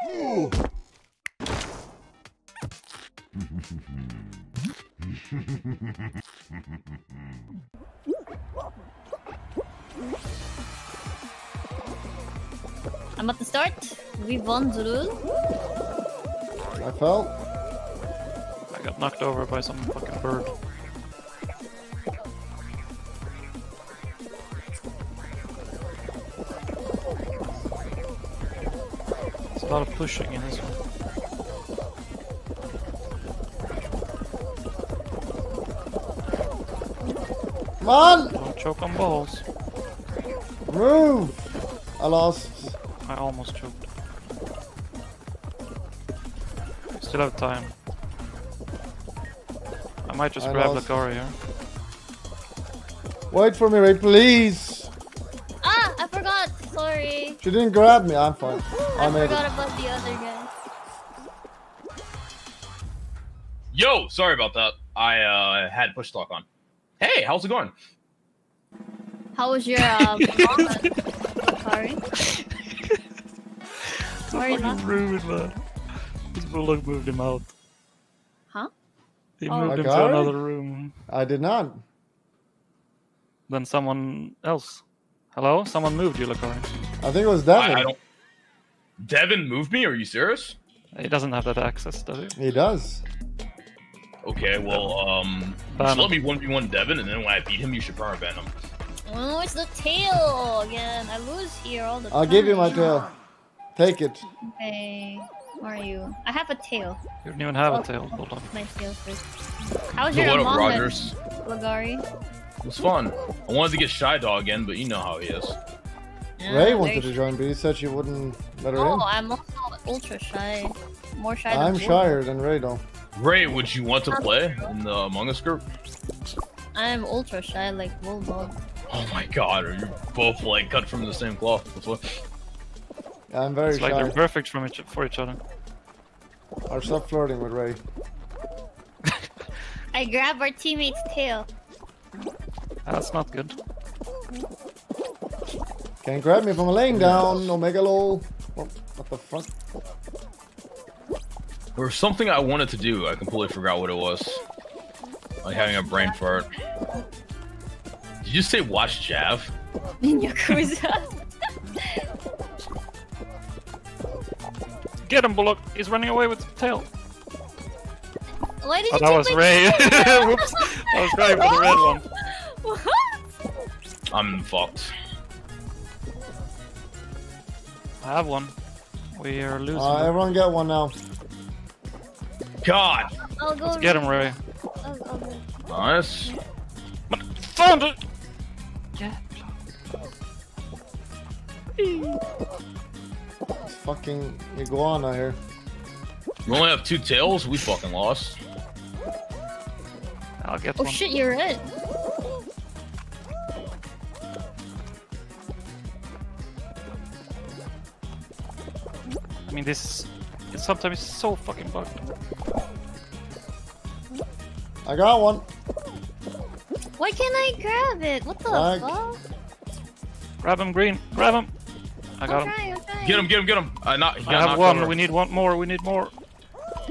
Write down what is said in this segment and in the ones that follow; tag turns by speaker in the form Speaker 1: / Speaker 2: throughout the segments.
Speaker 1: I'm at the start. We won Zulu.
Speaker 2: I fell.
Speaker 3: I got knocked over by some fucking bird. A lot of pushing in this one.
Speaker 2: Come on!
Speaker 3: Don't choke on balls.
Speaker 2: Move! I lost.
Speaker 3: I almost choked. Still have time. I might just
Speaker 2: I
Speaker 3: grab
Speaker 2: lost.
Speaker 3: Lacari here.
Speaker 2: Wait for me, Ray, please!
Speaker 1: Ah, I forgot. Sorry.
Speaker 2: She didn't grab me. I'm fine. I
Speaker 1: I
Speaker 2: made
Speaker 1: forgot
Speaker 2: it.
Speaker 1: about the other guy.
Speaker 4: Yo, sorry about that. I uh, had push talk on. Hey, how's it going?
Speaker 1: How was your uh, Sorry. Sorry, not.
Speaker 3: rude, man. This bullock moved him out.
Speaker 1: Huh?
Speaker 3: He
Speaker 1: Oh.
Speaker 3: moved him to another room.
Speaker 2: I did not.
Speaker 3: Then someone else. Hello? Someone moved you, Lacari.
Speaker 2: I think it was
Speaker 4: I,
Speaker 2: Devin.
Speaker 4: I don't. Devin moved me? Are you serious?
Speaker 3: He doesn't have that access, does he?
Speaker 2: He does.
Speaker 4: Okay, well, um,
Speaker 3: Ban
Speaker 4: just let me one v one Devin, and then when I beat him, you should perma ban him.
Speaker 1: Oh, it's the tail again. I lose here all the time.
Speaker 2: I'll give you my tail. Take it.
Speaker 1: Okay. Where are you? I have a tail.
Speaker 3: You don't even have a tail, Hold on.
Speaker 1: My tail first. How's
Speaker 4: So
Speaker 1: your
Speaker 4: what up, Rogers?
Speaker 1: Lacari?
Speaker 4: It was fun. I wanted to get Shy Dog again, but you know how he is.
Speaker 1: Yeah,
Speaker 2: Ray wanted to join, but he said she wouldn't let her
Speaker 1: Oh,
Speaker 2: in.
Speaker 1: I'm also ultra shy. More shy than
Speaker 2: I'm
Speaker 1: Bulldog.
Speaker 2: shyer than Ray, though.
Speaker 4: Ray, would you want to play in the Among Us group?
Speaker 1: I'm ultra shy like Bulldog.
Speaker 4: Oh my god, are you both like cut from the same cloth? That's what-
Speaker 2: I'm very
Speaker 3: It's like they're perfect from each, for each other.
Speaker 2: Or stop flirting with Ray.
Speaker 1: I grab our teammate's tail.
Speaker 3: That's not good.
Speaker 2: Can't grab me if I'm laying down. Omega lol. What, what the fuck?
Speaker 4: There was something I wanted to do. I completely forgot what it was. Like having a brain fart. Did you say watch Jav?
Speaker 1: In Yakuza.
Speaker 3: Get him, bullock! He's running away with the tail.
Speaker 1: Why did
Speaker 3: Oh,
Speaker 1: you
Speaker 3: that was Ray.
Speaker 1: tail?
Speaker 3: Whoops. I was trying for the red one.
Speaker 1: What?
Speaker 4: I'm fucked.
Speaker 3: I have one. We are losing.
Speaker 2: Uh, everyone get one now.
Speaker 4: God!
Speaker 1: I'll go.
Speaker 3: Let's get him, Ray.
Speaker 1: I'll, I'll go.
Speaker 4: Nice.
Speaker 3: Found it! Yeah.
Speaker 2: It's fucking iguana here.
Speaker 4: We only have two tails. We fucking lost.
Speaker 3: I'll get
Speaker 1: Oh
Speaker 3: one.
Speaker 1: shit, you're right.
Speaker 3: Mean, this is sometimes so fucking bugged.
Speaker 2: I got one.
Speaker 1: Why can't I grab it? What the
Speaker 2: Lag.
Speaker 1: fuck?
Speaker 3: Grab him, Green. Grab him. I got
Speaker 1: I'm
Speaker 3: him.
Speaker 1: I'm.
Speaker 4: Get him, get him, get him. Uh, not, he
Speaker 3: I
Speaker 4: got
Speaker 3: have one.
Speaker 4: over.
Speaker 3: We need one more. We need more.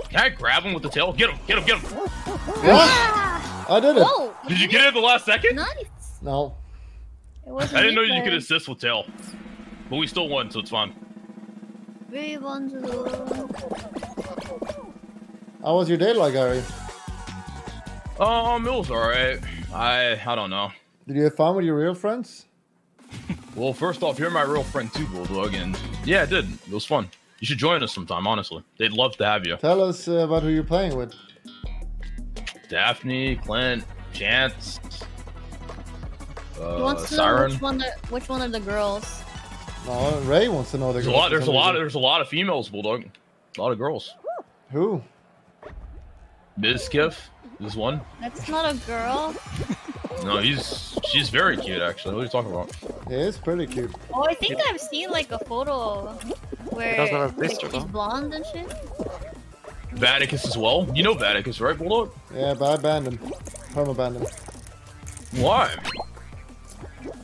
Speaker 4: Can I grab him with the tail? Get him, get him, get him.
Speaker 2: What?
Speaker 1: Ah!
Speaker 2: I did it.
Speaker 1: Whoa!
Speaker 4: Did you get it at the last second?
Speaker 1: Nice.
Speaker 2: No.
Speaker 1: It wasn't
Speaker 4: I didn't know you could assist with tail. But we still won, so it's fine.
Speaker 1: We won Zulu.
Speaker 2: How was your day like, Gary?
Speaker 4: Um, it was alright. I I don't know.
Speaker 2: Did you have fun with your real friends?
Speaker 4: Well, first off, you're my real friend too, Bulldog, and yeah, it did. It was fun. You should join us sometime, honestly. They'd love to have you.
Speaker 2: Tell us uh, about who you're playing with.
Speaker 4: Daphne, Clint, Chance,
Speaker 1: He
Speaker 4: uh,
Speaker 1: wants to know
Speaker 4: Siren.
Speaker 1: which one, the, which one of the girls.
Speaker 2: No, Ray wants to know.
Speaker 4: There's a lot. There's a lot. There's a lot of females, Bulldog. A lot of girls.
Speaker 2: Who?
Speaker 4: Mizkif is this one.
Speaker 1: That's not a girl.
Speaker 4: No, he's she's very cute actually. What are you talking about?
Speaker 2: He is pretty cute.
Speaker 1: Oh, I think I've seen like a photo where
Speaker 3: does have a
Speaker 1: like,
Speaker 3: sister,
Speaker 1: she's blonde and shit.
Speaker 4: Vaticus as well. You know Vaticus, right, Bulldog?
Speaker 2: Yeah, but I banned him. Perma banned him.
Speaker 4: Why?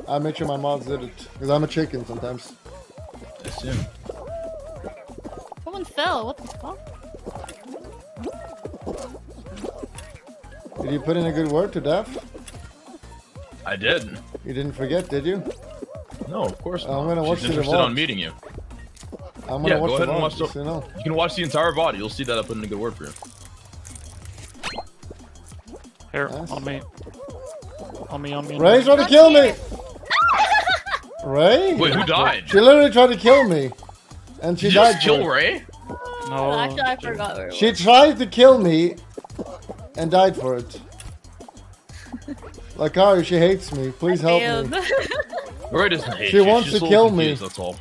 Speaker 2: I made sure my mods did it. Because I'm a chicken sometimes.
Speaker 4: I assume.
Speaker 1: Someone fell. What the fuck?
Speaker 2: Did you put in a good word to Def?
Speaker 4: I did.
Speaker 2: You didn't forget, did you?
Speaker 4: No, of course not.
Speaker 2: I'm gonna watch
Speaker 4: She's
Speaker 2: it
Speaker 4: interested on meeting you.
Speaker 2: I'm gonna
Speaker 4: Yeah,
Speaker 2: watch
Speaker 4: go
Speaker 2: the
Speaker 4: ahead and watch the-
Speaker 2: just so you know.
Speaker 4: You can watch the entire body. You'll see that I put in a good word for you.
Speaker 3: Here,
Speaker 2: Nice.
Speaker 3: on me. On me, on me. on
Speaker 2: Ray
Speaker 3: me.
Speaker 2: tried to kill me!
Speaker 1: Here.
Speaker 2: Ray?
Speaker 4: Wait, who died?
Speaker 2: She literally tried to kill me. And she
Speaker 4: Did you
Speaker 2: died.
Speaker 4: just
Speaker 2: for
Speaker 4: kill
Speaker 2: it.
Speaker 4: Ray?
Speaker 3: No.
Speaker 1: Actually, I forgot where it
Speaker 2: She tried to kill me and died for it. Lacari, she hates me. Please help
Speaker 1: Failed.
Speaker 2: me.
Speaker 4: Ray doesn't hate
Speaker 2: She
Speaker 4: you.
Speaker 2: wants
Speaker 4: She's
Speaker 2: to kill
Speaker 4: little
Speaker 2: me.
Speaker 4: confused, That's all.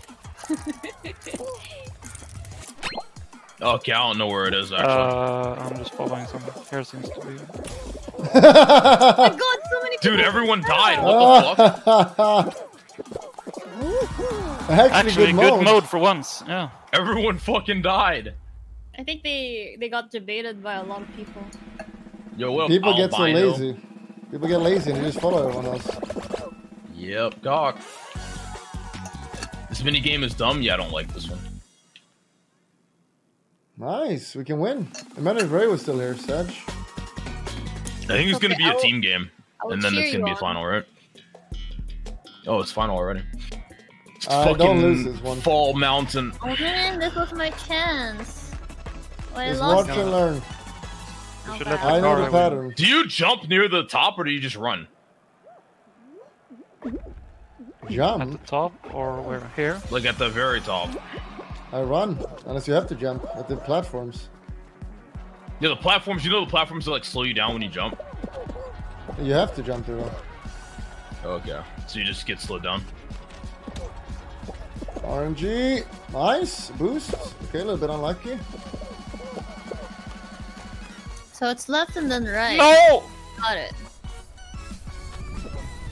Speaker 4: Okay, I don't know where it is actually.
Speaker 3: Uh, I'm just following some. Here seems to be.
Speaker 1: oh my god, so many
Speaker 4: Dude,
Speaker 1: people
Speaker 4: everyone died. What the fuck?
Speaker 2: Actually,
Speaker 3: Actually,
Speaker 2: good,
Speaker 3: good
Speaker 2: mode.
Speaker 3: mode for once. Yeah.
Speaker 4: Everyone fucking died.
Speaker 1: I think they they got debated by a lot of people.
Speaker 4: Yo, what up,
Speaker 2: People get so lazy. People get lazy and they just follow everyone else.
Speaker 4: Yep, Doc. This mini game is dumb. Yeah, I don't like this one.
Speaker 2: Nice, we can win. Imagine if Ray was still here, Sedge.
Speaker 4: I think it's gonna be
Speaker 1: I
Speaker 4: a
Speaker 1: will-
Speaker 4: team game, and then it's gonna be a
Speaker 1: on.
Speaker 4: final, right? Oh, it's final already. It's
Speaker 2: Uh, don't
Speaker 4: fucking
Speaker 2: lose this one.
Speaker 4: Fall Mountain.
Speaker 1: Oh man, this was my chance. Oh, I
Speaker 2: Just
Speaker 1: lost
Speaker 2: watch
Speaker 1: it.
Speaker 2: and learn.
Speaker 1: How
Speaker 3: should let
Speaker 1: bad.
Speaker 2: I know the pattern.
Speaker 4: Do you jump near the top or do you just run? Jump.
Speaker 3: At the top or where? Here?
Speaker 4: Like at the very top.
Speaker 2: I run. Unless you have to jump at the platforms.
Speaker 4: Yeah, the platforms. You know the platforms that like slow you down when you jump.
Speaker 2: You have to jump through them.
Speaker 4: Okay. So you just get slowed down.
Speaker 2: RNG. Nice. Boost. Okay, a little bit unlucky.
Speaker 1: So it's left and then right.
Speaker 3: No!
Speaker 1: Got it.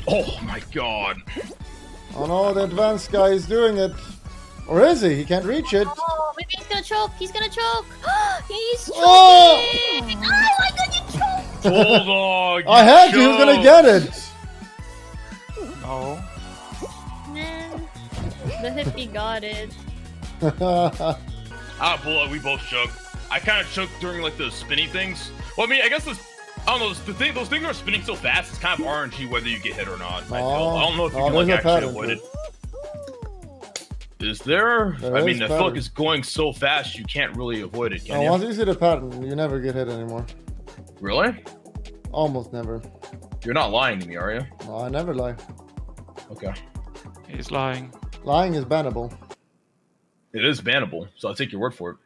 Speaker 4: Oh my god.
Speaker 2: Oh no, the advanced guy is doing it. Or is he? He can't reach it.
Speaker 1: Oh, maybe he's gonna choke. He's gonna choke. he's choking.
Speaker 2: Oh!
Speaker 1: Oh my god, you choked.
Speaker 4: Bulldog.
Speaker 2: I had to. He was gonna get it.
Speaker 3: No.
Speaker 1: Man, the hippie got it.
Speaker 4: Ah, boy, We both choked. I kind of choked during like those spinny things. Well, I mean, I guess this. I don't know. The thing, those things are spinning so fast. It's kind of RNG whether you get hit or not. I, feel.
Speaker 2: No,
Speaker 4: I don't know if you
Speaker 2: no,
Speaker 4: can like
Speaker 2: there's a
Speaker 4: actually avoid it. Is there?
Speaker 2: There
Speaker 4: I mean, the feel like
Speaker 2: pattern.
Speaker 4: going so fast you can't really avoid it, can
Speaker 2: Now,
Speaker 4: you?
Speaker 2: once you see the pattern, you never get hit anymore.
Speaker 4: Really?
Speaker 2: Almost never.
Speaker 4: You're not lying to me, are you?
Speaker 2: No, I never lie.
Speaker 4: Okay.
Speaker 3: He's lying.
Speaker 2: Lying is bannable.
Speaker 4: It is bannable, so I'll take your word for it.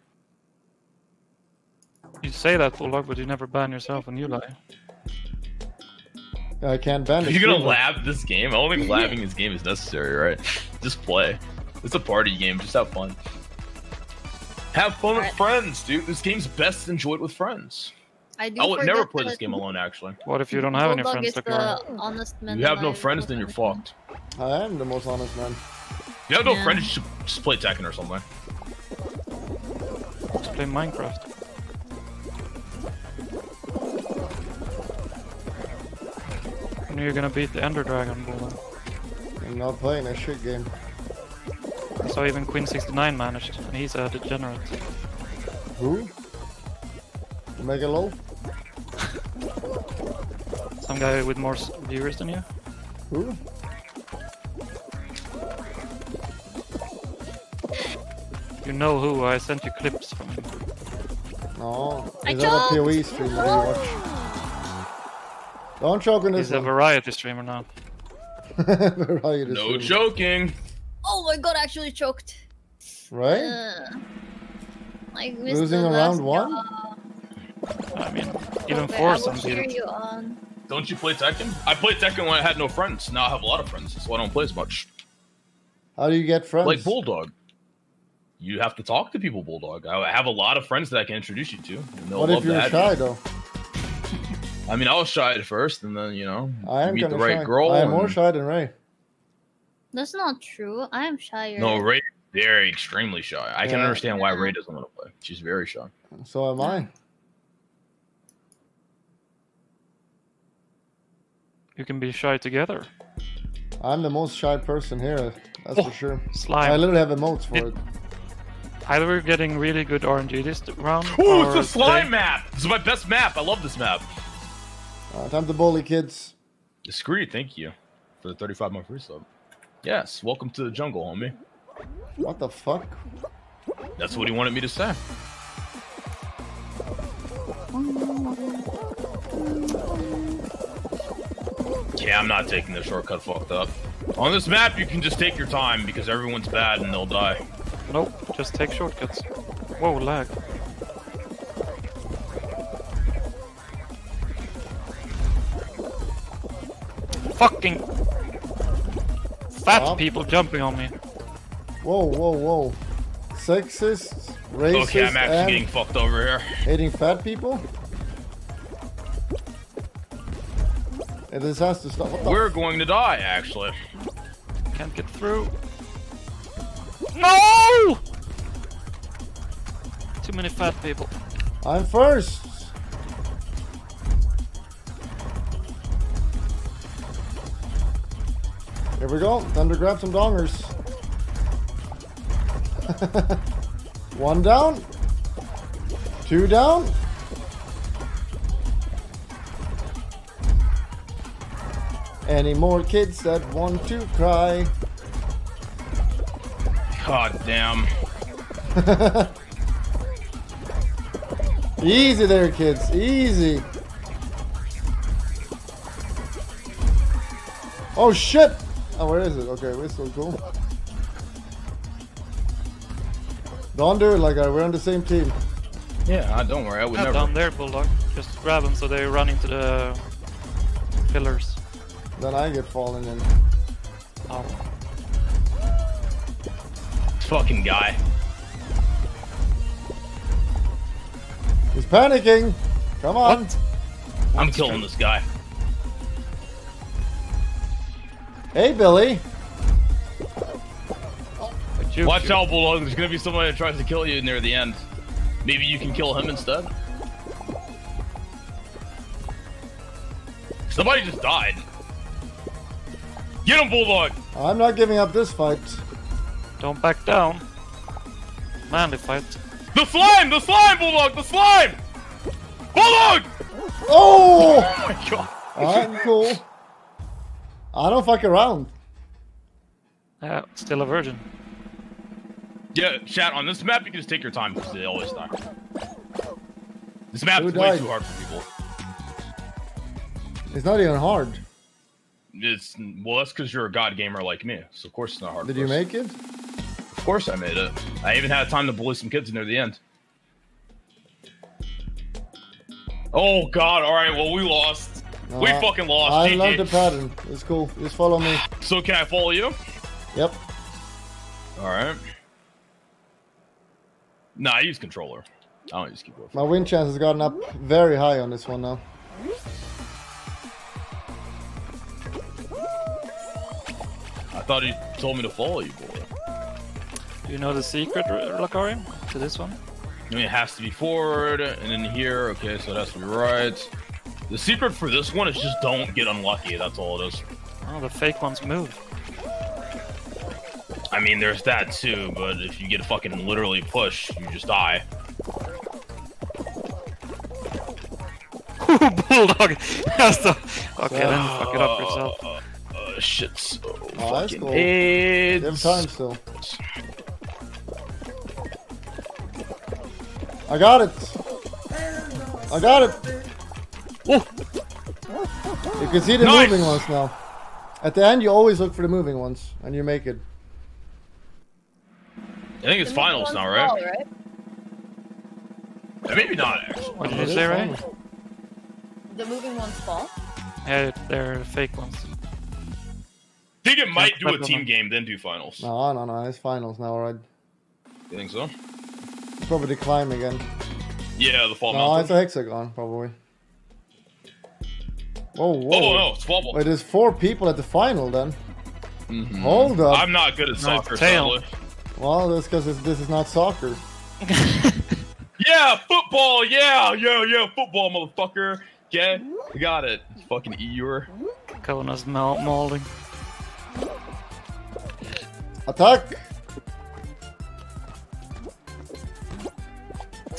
Speaker 3: You say that, Bulldog, but you never ban yourself when you lie.
Speaker 2: I can't ban
Speaker 4: Are
Speaker 2: it.
Speaker 4: you gonna
Speaker 2: either.
Speaker 4: lab this game? I don't think labbing this game is necessary, right? Just play. It's a party game. Just have fun. Have fun with friends, dude. This game's best enjoyed with friends.
Speaker 1: I do.
Speaker 4: I would never play this game alone. Actually,
Speaker 3: What if you don't have any friends,
Speaker 1: is
Speaker 3: Lacari?
Speaker 1: the honest man.
Speaker 4: you have no friends, then you're fucked.
Speaker 2: I am the most honest man.
Speaker 4: If you have no
Speaker 1: Yeah.
Speaker 4: friends, you should just play Tekken or something.
Speaker 3: Let's play Minecraft. When are you gonna beat the Ender Dragon, Bulldog?
Speaker 2: I'm not playing a shit game.
Speaker 3: So even Queen69 managed, and he's a degenerate.
Speaker 2: Who? Mega low?
Speaker 3: Some guy with more viewers than you?
Speaker 2: Who?
Speaker 3: Know who, I sent you clips from him.
Speaker 2: No.
Speaker 1: I
Speaker 2: Is that a
Speaker 1: choked.
Speaker 2: PoE streamer you watch? Don't choke on this
Speaker 3: He's a
Speaker 2: one.
Speaker 3: variety streamer now.
Speaker 2: Variety
Speaker 4: No
Speaker 2: streamer.
Speaker 4: joking.
Speaker 1: Oh my god, I actually choked.
Speaker 2: Right?
Speaker 1: Uh, I
Speaker 2: Losing
Speaker 1: the
Speaker 2: around
Speaker 1: last
Speaker 2: one?
Speaker 1: job.
Speaker 3: I mean, even
Speaker 1: Okay,
Speaker 3: four
Speaker 1: I will
Speaker 3: some
Speaker 1: cheer
Speaker 3: beat it.
Speaker 1: you on.
Speaker 4: Don't you play Tekken? I played Tekken when I had no friends. Now I have a lot of friends, so I don't play as much.
Speaker 2: How do you get friends?
Speaker 4: Like Bulldog. You have to talk to people, Bulldog. I have a lot of friends that I can introduce you to. And
Speaker 2: What
Speaker 4: love
Speaker 2: if you're
Speaker 4: have
Speaker 2: shy
Speaker 4: you.
Speaker 2: though?
Speaker 4: I mean, I was shy at first, and then you know,
Speaker 2: I am
Speaker 4: meet
Speaker 2: kind
Speaker 4: the right
Speaker 2: shy.
Speaker 4: girl.
Speaker 2: I am more shy than Ray.
Speaker 1: That's not true. I am shy.
Speaker 4: No, Ray, very extremely shy. I can understand why Ray doesn't want to play. She's very shy.
Speaker 2: So am I.
Speaker 3: You can be shy together.
Speaker 2: I'm the most shy person here. That's
Speaker 3: Oh.
Speaker 2: for sure.
Speaker 3: Slime.
Speaker 2: I literally have emotes for
Speaker 3: Did-
Speaker 2: it.
Speaker 3: Either we're getting really good RNG this round.
Speaker 4: Ooh,
Speaker 3: or
Speaker 4: it's a slime
Speaker 3: they-
Speaker 4: map. This is my best map. I love this map.
Speaker 2: Uh, time to bully, kids.
Speaker 4: Discreet, thank you for the 35 month free sub. Yes, welcome to the jungle, homie.
Speaker 2: What the fuck?
Speaker 4: That's what he wanted me to say. Yeah, I'm not taking the shortcut fucked up. On this map, you can just take your time because everyone's bad and they'll die.
Speaker 3: Nope, just take shortcuts. Whoa, lag. Fucking fat
Speaker 2: Stop.
Speaker 3: people jumping on me.
Speaker 2: Whoa, whoa, whoa. Sexist, racist,
Speaker 4: Okay, I'm actually getting fucked over here.
Speaker 2: hating fat people? And this has to stop. What the
Speaker 4: We're going to die, actually.
Speaker 3: Can't get through. No! Too many fat people.
Speaker 2: I'm first. Here we go. Time to grab some dongers. One down. Two down. Any more kids that want to cry?
Speaker 4: God damn.
Speaker 2: Easy there, kids. Easy. Oh shit! Oh, where is it? Okay, we're still cool. Don't do it like that. We're on the same team.
Speaker 4: Yeah, don't worry, I would
Speaker 3: Not
Speaker 4: never.
Speaker 3: down there, Bulldog. Just grab them so they run into the pillars.
Speaker 2: Then I get fallen in.
Speaker 3: Oh.
Speaker 4: Fucking guy.
Speaker 2: Panicking. Come on.
Speaker 3: What?
Speaker 4: I'm killing this guy.
Speaker 2: Hey, Billy.
Speaker 3: Would
Speaker 4: Watch
Speaker 3: shoot?
Speaker 4: out, Bulldog. There's gonna be somebody that tries to kill you near the end. Maybe you can kill him instead. Somebody just died. Get him, Bulldog!
Speaker 2: I'm not giving up this fight.
Speaker 3: Don't back down. Manly fight.
Speaker 4: The slime! The slime, Bulldog! The slime! Bulldog!
Speaker 2: Oh!
Speaker 4: Oh my god.
Speaker 2: I'm cool. I don't fuck around.
Speaker 3: Yeah, still a virgin.
Speaker 4: Yeah, chat, on this map, you can just take your time because they always die. This map
Speaker 2: Who
Speaker 4: is way too hard for people.
Speaker 2: It's not even hard.
Speaker 4: It's well, that's because you're a god gamer like me, so of course it's not hard.
Speaker 2: Did
Speaker 4: for
Speaker 2: you
Speaker 4: us.
Speaker 2: make it?
Speaker 4: Of course I made it. I even had time to bully some kids near the end. Oh god! All right, well we lost. we
Speaker 2: Uh,
Speaker 4: fucking lost.
Speaker 2: I
Speaker 4: GG.
Speaker 2: learned the pattern. It's cool. Just follow me.
Speaker 4: So can I follow you?
Speaker 2: Yep.
Speaker 4: All right. Nah, I use controller. I don't use keyboard.
Speaker 2: My win chance has gotten up very high on this one now.
Speaker 4: I thought he told me to follow you, boy.
Speaker 3: Do you know the secret, R- Lacari, to this one?
Speaker 4: I mean, it has to be forward, and then here. Okay, so it has to be right. The secret for this one is just don't get unlucky. That's all it is.
Speaker 3: Oh, the fake ones move.
Speaker 4: I mean, there's that too, but if you get a fucking literally push, you just die.
Speaker 3: Bulldog has to. Okay, then fuck it up yourself.
Speaker 4: Uh, uh, shit, so
Speaker 2: Oh, that's
Speaker 4: fucking
Speaker 2: cool.
Speaker 4: AIDS.
Speaker 2: Give time still. I got it. I got it. You can see the
Speaker 4: Nice.
Speaker 2: moving ones now. At the end, you always look for the moving ones, and you make it.
Speaker 4: I think it's
Speaker 1: The
Speaker 4: finals now, right?
Speaker 1: fall, right?
Speaker 4: Uh, Maybe not actually.
Speaker 3: what did
Speaker 2: It
Speaker 3: you say,
Speaker 2: right?
Speaker 1: The moving ones fall.
Speaker 3: Yeah, they're fake ones.
Speaker 4: I think it might do a team game, then do finals.
Speaker 2: No, no, no. It's finals now, alright.
Speaker 4: You think so?
Speaker 2: Probably climb again.
Speaker 4: Yeah, the fall
Speaker 2: No,
Speaker 4: mountain.
Speaker 2: it's a hexagon, probably. Whoa, whoa.
Speaker 4: Oh no, it's fall.
Speaker 2: Wait, there's four people at the final then.
Speaker 4: Mhm.
Speaker 2: Hold up.
Speaker 4: I'm not good at soccer,
Speaker 3: tail.
Speaker 4: sadly.
Speaker 2: Well, that's because this is not soccer.
Speaker 4: Yeah, football. Yeah, yeah, yeah, football, motherfucker. Okay, we got it. Fucking Eeyore.
Speaker 3: Kona's mal- molding.
Speaker 2: Attack!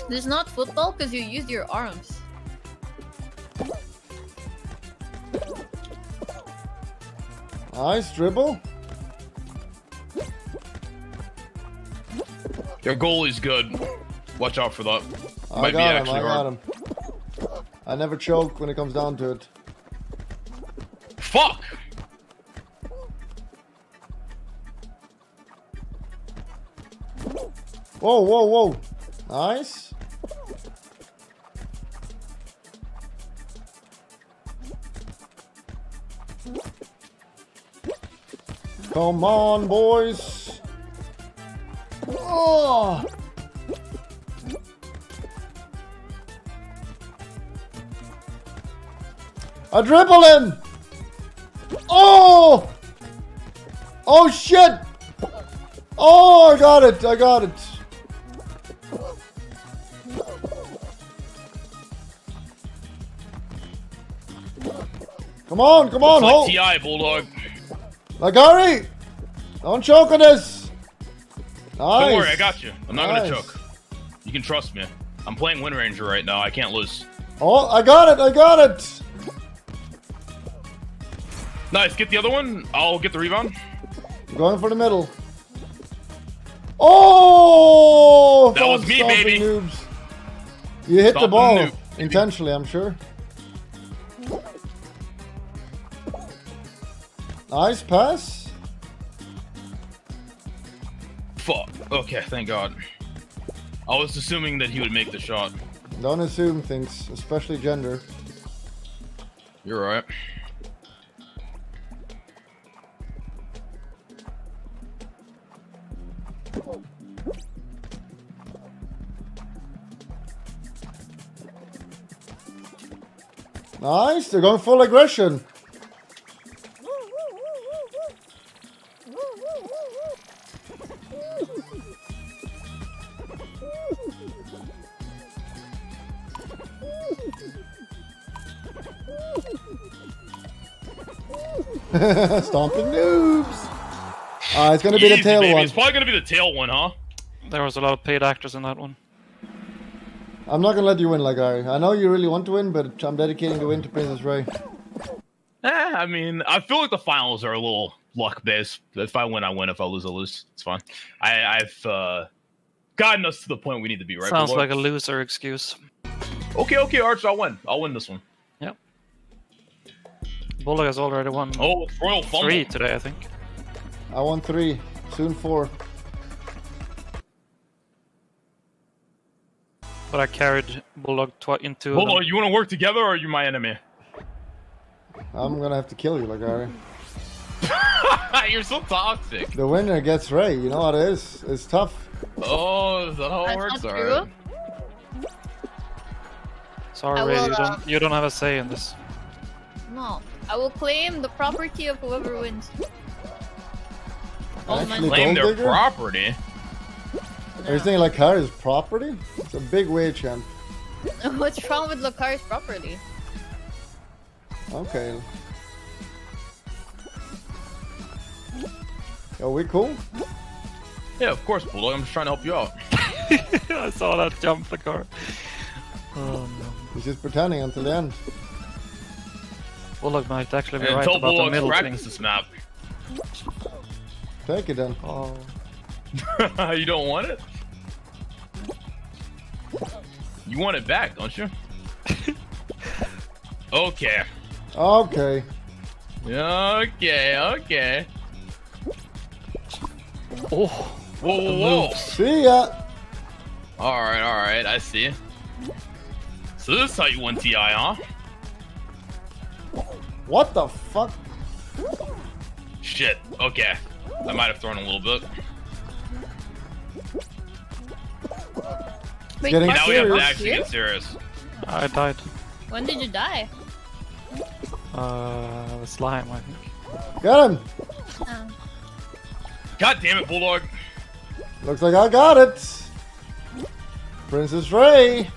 Speaker 1: This is not football because you used your arms.
Speaker 2: Nice dribble.
Speaker 4: Your goalie's good. Watch out for that.
Speaker 2: I
Speaker 4: Might
Speaker 2: got him.
Speaker 4: actually
Speaker 2: I got him. I never choke when it comes down to it.
Speaker 4: Fuck!
Speaker 2: Whoa, whoa, whoa. Nice. Come on, boys. Oh. A dribble in. Oh. Oh shit. Oh, I got it. I got it. Come on, come on,
Speaker 4: It's
Speaker 2: hold.
Speaker 4: like TI Bulldog.
Speaker 2: Lacari! Don't choke on this! Nice.
Speaker 4: Don't worry, I got you. I'm not
Speaker 2: Nice.
Speaker 4: gonna choke. You can trust me. I'm playing Windranger right now. I can't lose.
Speaker 2: Oh, I got it, I got it!
Speaker 4: Nice. Get the other one. I'll get the rebound.
Speaker 2: I'm going for the middle. Oh!
Speaker 4: That was me, baby.
Speaker 2: Noobs. You hit the
Speaker 4: Stomping
Speaker 2: ball
Speaker 4: noob,
Speaker 2: intentionally, I'm sure. Nice pass.
Speaker 4: Fuck. Okay, thank God. I was assuming that he would make the shot.
Speaker 2: Don't assume things, especially gender.
Speaker 4: You're right.
Speaker 2: Nice, they're going full aggression. Stomping noobs. Ah, it's gonna be the tail
Speaker 4: baby.
Speaker 2: one.
Speaker 4: It's probably gonna be the tail one, huh?
Speaker 3: There was a lot of paid actors in that one.
Speaker 2: I'm not gonna let you win, Lacari. I know you really want to win, but I'm dedicating the win to Princess Ray.
Speaker 4: Eh, I mean, I feel like the finals are a little luck based. If I win, I win. If I lose, I lose. It's fine. I, I've uh, gotten us to the point we need to be right.
Speaker 3: Sounds
Speaker 4: Bulldog?
Speaker 3: like a loser excuse.
Speaker 4: Okay, okay, Arch, I'll win. I'll win this one.
Speaker 3: Yep. Bulldog has already won
Speaker 4: Oh, Royal Fumble.
Speaker 3: three today, I think.
Speaker 2: I won three, soon four.
Speaker 3: But I carried Bulldog twi- into
Speaker 4: Hold
Speaker 3: them.
Speaker 4: on, you want to work together or are you my enemy?
Speaker 2: I'm gonna have to kill you, Lacari.
Speaker 4: You're so toxic.
Speaker 2: The winner gets Ray. You know how it is. It's tough.
Speaker 4: Oh, is that how it
Speaker 1: That's
Speaker 4: works?
Speaker 1: not true.
Speaker 3: Sorry, Ray,
Speaker 1: will,
Speaker 3: you
Speaker 1: uh,
Speaker 3: don't you don't have a say in this.
Speaker 1: No, I will claim the property of whoever wins. All
Speaker 2: Actually,
Speaker 1: my
Speaker 4: Claim their
Speaker 2: digger?
Speaker 4: property.
Speaker 2: Are you saying Lacari's property? It's a big way, champ.
Speaker 1: What's wrong with Lacari's property?
Speaker 2: Okay. Are we cool?
Speaker 4: Yeah, of course, Bulldog. I'm just trying to help you out.
Speaker 3: I saw that jump the car. Oh no.
Speaker 2: He's just pretending until the end.
Speaker 3: Bulldog might actually be
Speaker 4: And
Speaker 3: right
Speaker 4: tell
Speaker 3: about the
Speaker 4: Bulldog to
Speaker 3: middle thing.
Speaker 4: practice this map.
Speaker 2: Take it then.
Speaker 3: Oh.
Speaker 4: you don't want it? You want it back, don't you? okay.
Speaker 2: Okay.
Speaker 4: Okay, okay.
Speaker 3: Oh.
Speaker 4: Whoa, whoa, whoa.
Speaker 2: See ya.
Speaker 4: Alright, alright, I see. So this is how you won TI, huh?
Speaker 2: What the fuck?
Speaker 4: Shit, okay. I might have thrown a little bit.
Speaker 1: Wait,
Speaker 2: getting
Speaker 1: Mark,
Speaker 4: Now we have to actually get serious.
Speaker 3: I died.
Speaker 1: When did you die?
Speaker 3: Uh, the slime, I think.
Speaker 2: Got him.
Speaker 1: Oh.
Speaker 4: God damn it, Bulldog.
Speaker 2: Looks like I got it. Princess Ray.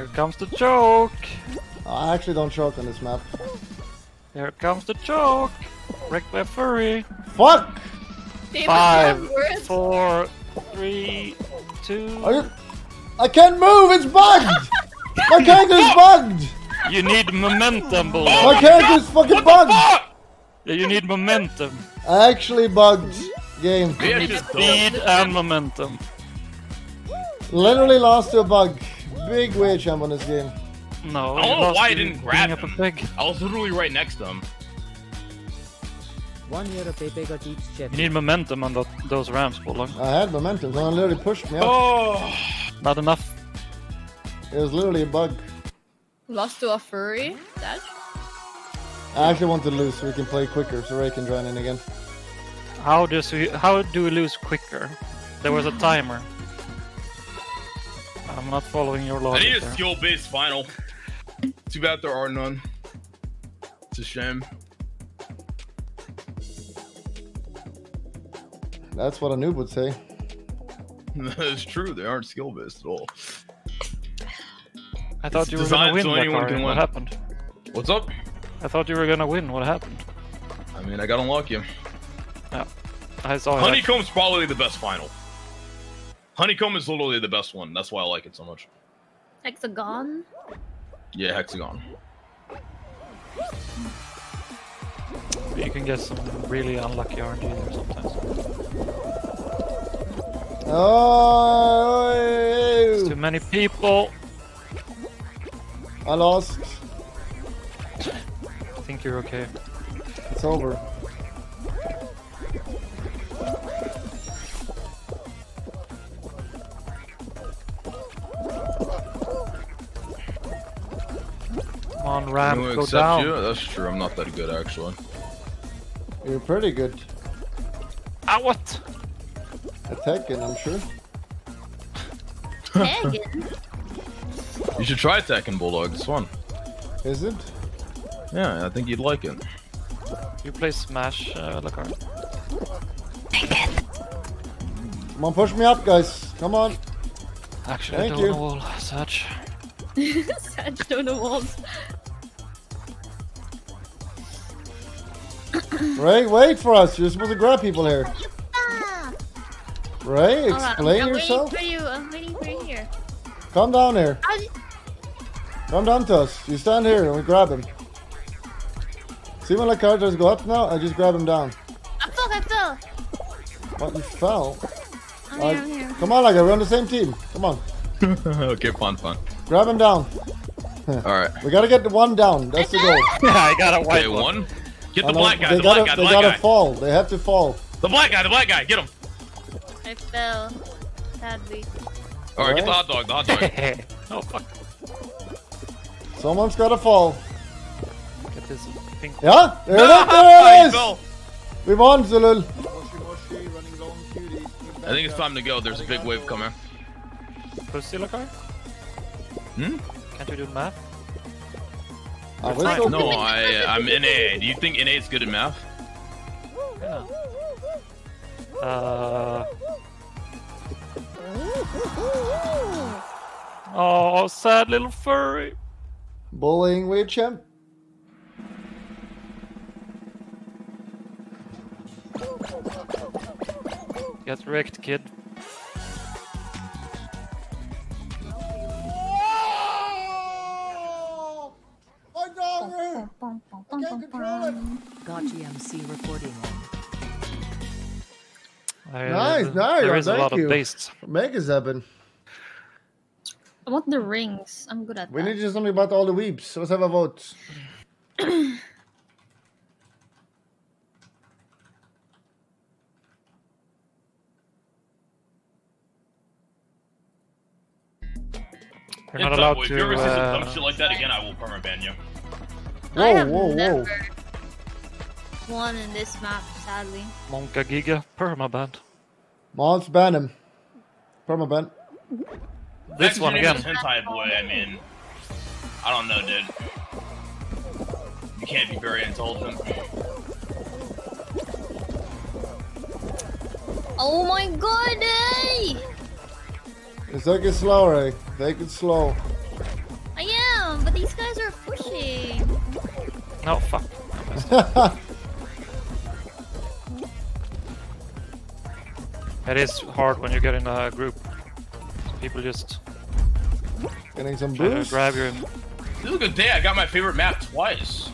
Speaker 3: Here comes the choke.
Speaker 2: Oh, I actually don't choke on this map.
Speaker 3: Here comes the choke. Wrecked by furry.
Speaker 2: Fuck!
Speaker 1: Famous
Speaker 3: Five,
Speaker 1: last words.
Speaker 3: four, Three, two.
Speaker 2: Are you? I can't move. It's bugged. My character's bugged.
Speaker 3: You need momentum, Bulldog.
Speaker 2: Oh my character's fucking
Speaker 4: What
Speaker 2: bugged.
Speaker 4: fuck?
Speaker 3: Yeah, you need momentum.
Speaker 2: I actually bugged. Game.
Speaker 4: Yeah,
Speaker 3: You need speed and momentum.
Speaker 2: Literally lost to a bug. Big weird champ on this game.
Speaker 3: No,
Speaker 4: I don't know why I didn't grab
Speaker 3: being up a
Speaker 4: him.
Speaker 3: pig.
Speaker 4: I was literally right next to him.
Speaker 5: One euro Pepe got each chip.
Speaker 3: You need momentum on tho- those ramps, Bulldog.
Speaker 2: I had momentum. Someone literally pushed me up.
Speaker 4: Oh,
Speaker 3: Not enough.
Speaker 2: It was literally a bug.
Speaker 1: Lost to a furry. Dash.
Speaker 2: I actually want to lose so we can play quicker so Ray can join in again.
Speaker 3: How does we? How do we lose quicker? There was a timer. I'm not following your
Speaker 4: I
Speaker 3: logic.
Speaker 4: need a skill-based final. Too bad there are none. It's a shame.
Speaker 2: That's what a noob would say.
Speaker 4: That's true. They aren't skill-based at all.
Speaker 3: I thought
Speaker 4: It's
Speaker 3: you were gonna win,
Speaker 4: so anyone
Speaker 3: Lacari.
Speaker 4: can
Speaker 3: What happened?
Speaker 4: What's up?
Speaker 3: I thought you were gonna win. What happened?
Speaker 4: I mean, I got unlucky.
Speaker 3: I saw that.
Speaker 4: Honeycomb's probably the best final. Honeycomb is literally the best one. That's why I like it so much.
Speaker 1: Hexagon.
Speaker 4: Yeah, Hexagon.
Speaker 3: You can get some really unlucky RNG there sometimes.
Speaker 2: Oh,
Speaker 3: It's too many people.
Speaker 2: I lost.
Speaker 3: I think you're okay.
Speaker 2: It's over.
Speaker 3: On, ramp,
Speaker 4: Anyone
Speaker 3: go down.
Speaker 4: you? That's true. I'm not that good actually.
Speaker 2: You're pretty good
Speaker 3: Ah, what?
Speaker 2: attacking, I'm sure.
Speaker 1: Megan.
Speaker 4: You should try Tekken Bulldog. It's fun.
Speaker 2: Is it?
Speaker 4: Yeah, I think you'd like it.
Speaker 3: You play Smash, uh, Lacari.
Speaker 2: Come on, push me up, guys. Come on.
Speaker 3: Actually,
Speaker 2: Thank
Speaker 3: I don't know all such.
Speaker 1: Such on the walls.
Speaker 2: Ray, wait for us. You're supposed to grab people here. Ray,
Speaker 1: Hold on,
Speaker 2: explain
Speaker 1: I'm
Speaker 2: yourself.
Speaker 1: waiting for you. I'm waiting for you here.
Speaker 2: Come down here. Come down to us. You stand here and we grab him. See when the characters go up now? I just grab him down.
Speaker 1: I fell. I fell.
Speaker 2: What, you fell?
Speaker 1: I'm
Speaker 2: Uh,
Speaker 1: here. I'm here.
Speaker 2: come on, like we're on the same team. Come on.
Speaker 4: okay, fun, fun.
Speaker 2: Grab him down.
Speaker 4: All right.
Speaker 2: We gotta get the one down. That's the goal.
Speaker 3: I got a white
Speaker 4: Okay,
Speaker 3: one.
Speaker 4: one. Get the black guy.
Speaker 2: They
Speaker 4: The
Speaker 2: gotta,
Speaker 4: black guy. The
Speaker 2: they
Speaker 4: black
Speaker 2: gotta
Speaker 4: guy.
Speaker 2: fall. They have to fall.
Speaker 4: The black guy. The black guy. Get him.
Speaker 1: I fell. Sadly.
Speaker 4: All right, get the hot dog. The hot dog.
Speaker 3: oh fuck!
Speaker 2: Someone's gotta fall.
Speaker 3: Get this pink.
Speaker 2: Yeah, there it is. There it is. We won, Zulul.
Speaker 4: I think it's time to go. There's a big wave coming.
Speaker 3: Pussy Lacari?
Speaker 4: Hmm?
Speaker 3: Can't you do math?
Speaker 2: I
Speaker 3: Fine.
Speaker 2: whistled.
Speaker 4: No, I I'm NA. Do you think NA is good at math?
Speaker 3: Yeah. Uh. Oh, sad little furry.
Speaker 2: Bullying weird champ.
Speaker 3: Get wrecked, kid.
Speaker 5: Got GMC recording.
Speaker 3: I,
Speaker 2: Nice,
Speaker 3: uh,
Speaker 2: nice,
Speaker 3: There is a
Speaker 2: thank
Speaker 3: lot
Speaker 2: you.
Speaker 3: of based.
Speaker 2: Mega Zabin.
Speaker 1: I want the rings. I'm good at
Speaker 2: We
Speaker 1: that.
Speaker 2: need to do something about all the weeps. Let's have a vote.
Speaker 3: You're not allowed
Speaker 4: boy. If
Speaker 3: to.
Speaker 4: you ever see some
Speaker 3: Uh,
Speaker 4: dumb shit like that again, I will permaban you.
Speaker 1: I have
Speaker 2: whoa, whoa.
Speaker 1: never won in this map, sadly.
Speaker 3: Monka Giga permaband.
Speaker 2: Mons ban him. Permaban.
Speaker 3: This one
Speaker 4: to your name
Speaker 3: again.
Speaker 4: is Hentai boy. I mean, I don't know, dude. You can't be very intelligent.
Speaker 1: Oh my god, hey!
Speaker 2: Just take it slow, Ray. Take it slow.
Speaker 1: I am, but these guys are pushing.
Speaker 3: No, fuck. It is hard when you get in a group. People just
Speaker 2: Getting some
Speaker 3: try
Speaker 2: boost.
Speaker 3: grab you.
Speaker 4: This is a good day. I got my favorite map twice.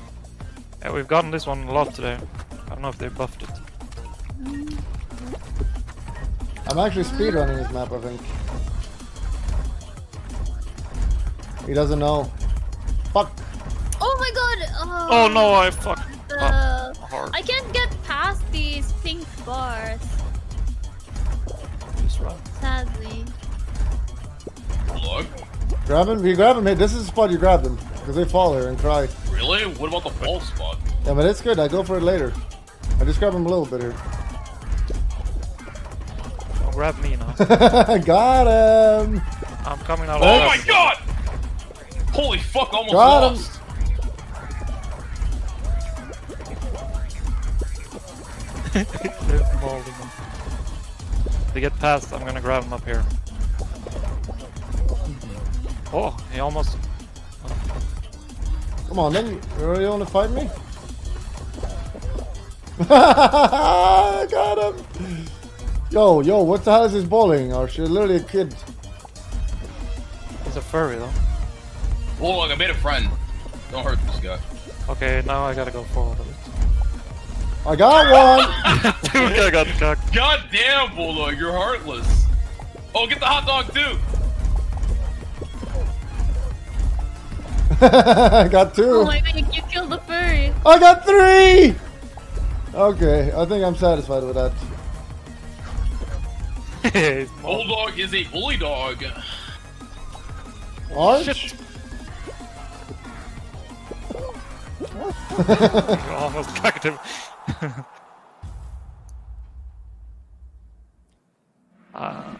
Speaker 3: Yeah, we've gotten this one a lot today. I don't know if they buffed it.
Speaker 2: I'm actually speedrunning this map, I think. He doesn't know. Fuck.
Speaker 1: Oh my god! Oh,
Speaker 3: Oh no, I fucked
Speaker 1: the-
Speaker 3: up hard.
Speaker 1: I can't get past these pink bars,
Speaker 3: Just run.
Speaker 1: sadly.
Speaker 4: Look.
Speaker 2: Grab him. You grab him. Hey, this is the spot you grab them. Because they fall here and cry.
Speaker 4: Really? What about the fall spot?
Speaker 2: Yeah, but it's good. I go for it later. I just grab him a little bit here.
Speaker 3: Don't grab me now.
Speaker 2: Got him.
Speaker 3: I'm coming out.
Speaker 4: Oh
Speaker 3: of
Speaker 4: my god! Holy fuck, almost
Speaker 2: Got him.
Speaker 4: lost.
Speaker 3: They're them. They get past, I'm gonna grab him up here. Oh, he almost.
Speaker 2: Come on, then. You really want to fight me? Got him. Yo, yo, what the hell is this bowling? Or she's literally a kid.
Speaker 3: He's a furry though.
Speaker 4: Oh, I made a friend. Don't hurt this guy.
Speaker 3: Okay, now I gotta go forward.
Speaker 2: I got one.
Speaker 3: Dude, I got cocked.
Speaker 4: God damn, Bulldog, you're heartless. Oh, get the hot dog too.
Speaker 2: I got two.
Speaker 1: Oh my god, you killed the furry.
Speaker 2: I got three. Okay, I think I'm satisfied with that.
Speaker 3: He's.
Speaker 4: Bulldog is a bully dog.
Speaker 2: Arch?
Speaker 3: Almost cocked him. uh,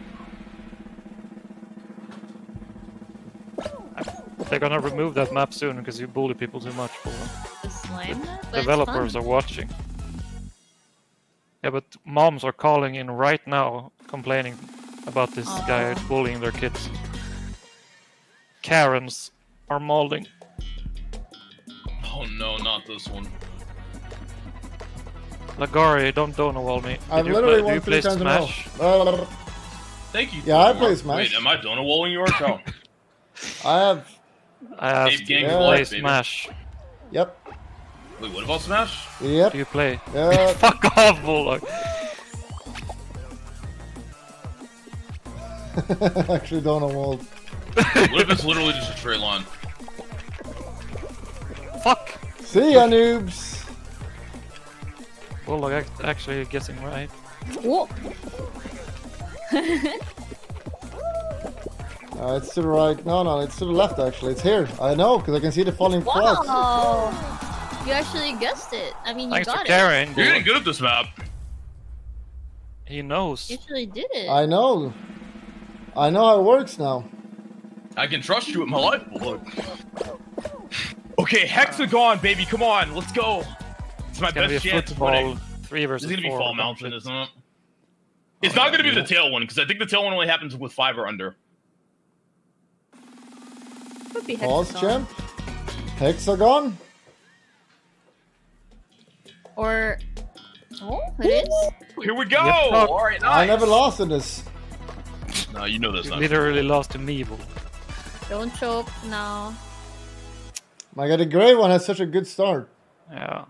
Speaker 3: they're gonna remove that map soon because you bully people too much. For them.
Speaker 1: The slime net? But
Speaker 3: Developers are watching. Yeah, but moms are calling in right now complaining about this guy bullying their kids. Karens are molding.
Speaker 4: Oh no, not this one.
Speaker 3: Lacari, don't donut wall me. Did
Speaker 2: I've literally
Speaker 3: play, do
Speaker 2: won three
Speaker 3: play
Speaker 2: times in a row.
Speaker 3: Smash?
Speaker 4: Thank you.
Speaker 2: Yeah, I play Smash.
Speaker 4: Wait, am I donut walling your account?
Speaker 2: I have.
Speaker 3: I have
Speaker 4: Ape
Speaker 3: do
Speaker 4: Gang
Speaker 3: you play
Speaker 4: life, baby.
Speaker 3: Smash?
Speaker 2: Yep.
Speaker 4: Wait, what about Smash?
Speaker 2: Yep.
Speaker 3: Do you play?
Speaker 2: Yeah.
Speaker 3: Fuck off, Bulldog.
Speaker 2: Actually, don't know wall.
Speaker 4: What if it's literally just a straight line?
Speaker 3: Fuck!
Speaker 2: See ya, noobs.
Speaker 3: Bulldog ac- actually guessing right.
Speaker 1: Whoa.
Speaker 2: Uh, it's to the right. No, no, it's to the left. Actually, it's here. I know because I can see the falling clouds.
Speaker 1: Wow. You actually guessed it. I mean, you
Speaker 3: Thanks for
Speaker 1: got it.
Speaker 3: carrying.
Speaker 4: You're getting good at this map.
Speaker 3: He knows.
Speaker 1: You actually did it.
Speaker 2: I know. I know how it works now.
Speaker 4: I can trust you with my life, Bulldog. Okay, Hexagon, baby, come on, let's go. It's my
Speaker 3: It's gonna be a
Speaker 4: best chance.
Speaker 3: football
Speaker 4: winning.
Speaker 3: three
Speaker 4: This
Speaker 3: versus
Speaker 4: is gonna be
Speaker 3: four.
Speaker 4: Fall Mountain, isn't it? It's not oh, gonna be the tail one because I think the tail one only happens with five or under.
Speaker 1: Could be
Speaker 2: Pause,
Speaker 1: hexagon.
Speaker 2: champ. Hexagon.
Speaker 1: Or. Oh, it is?
Speaker 4: Here we go.
Speaker 3: Yep, fuck.
Speaker 4: All right, nice.
Speaker 2: I never lost in this.
Speaker 4: No, you know that's
Speaker 3: You
Speaker 4: not.
Speaker 3: literally lost to me, Bull.
Speaker 1: Don't choke now.
Speaker 2: My god, the gray one has such a good start.
Speaker 3: Yeah.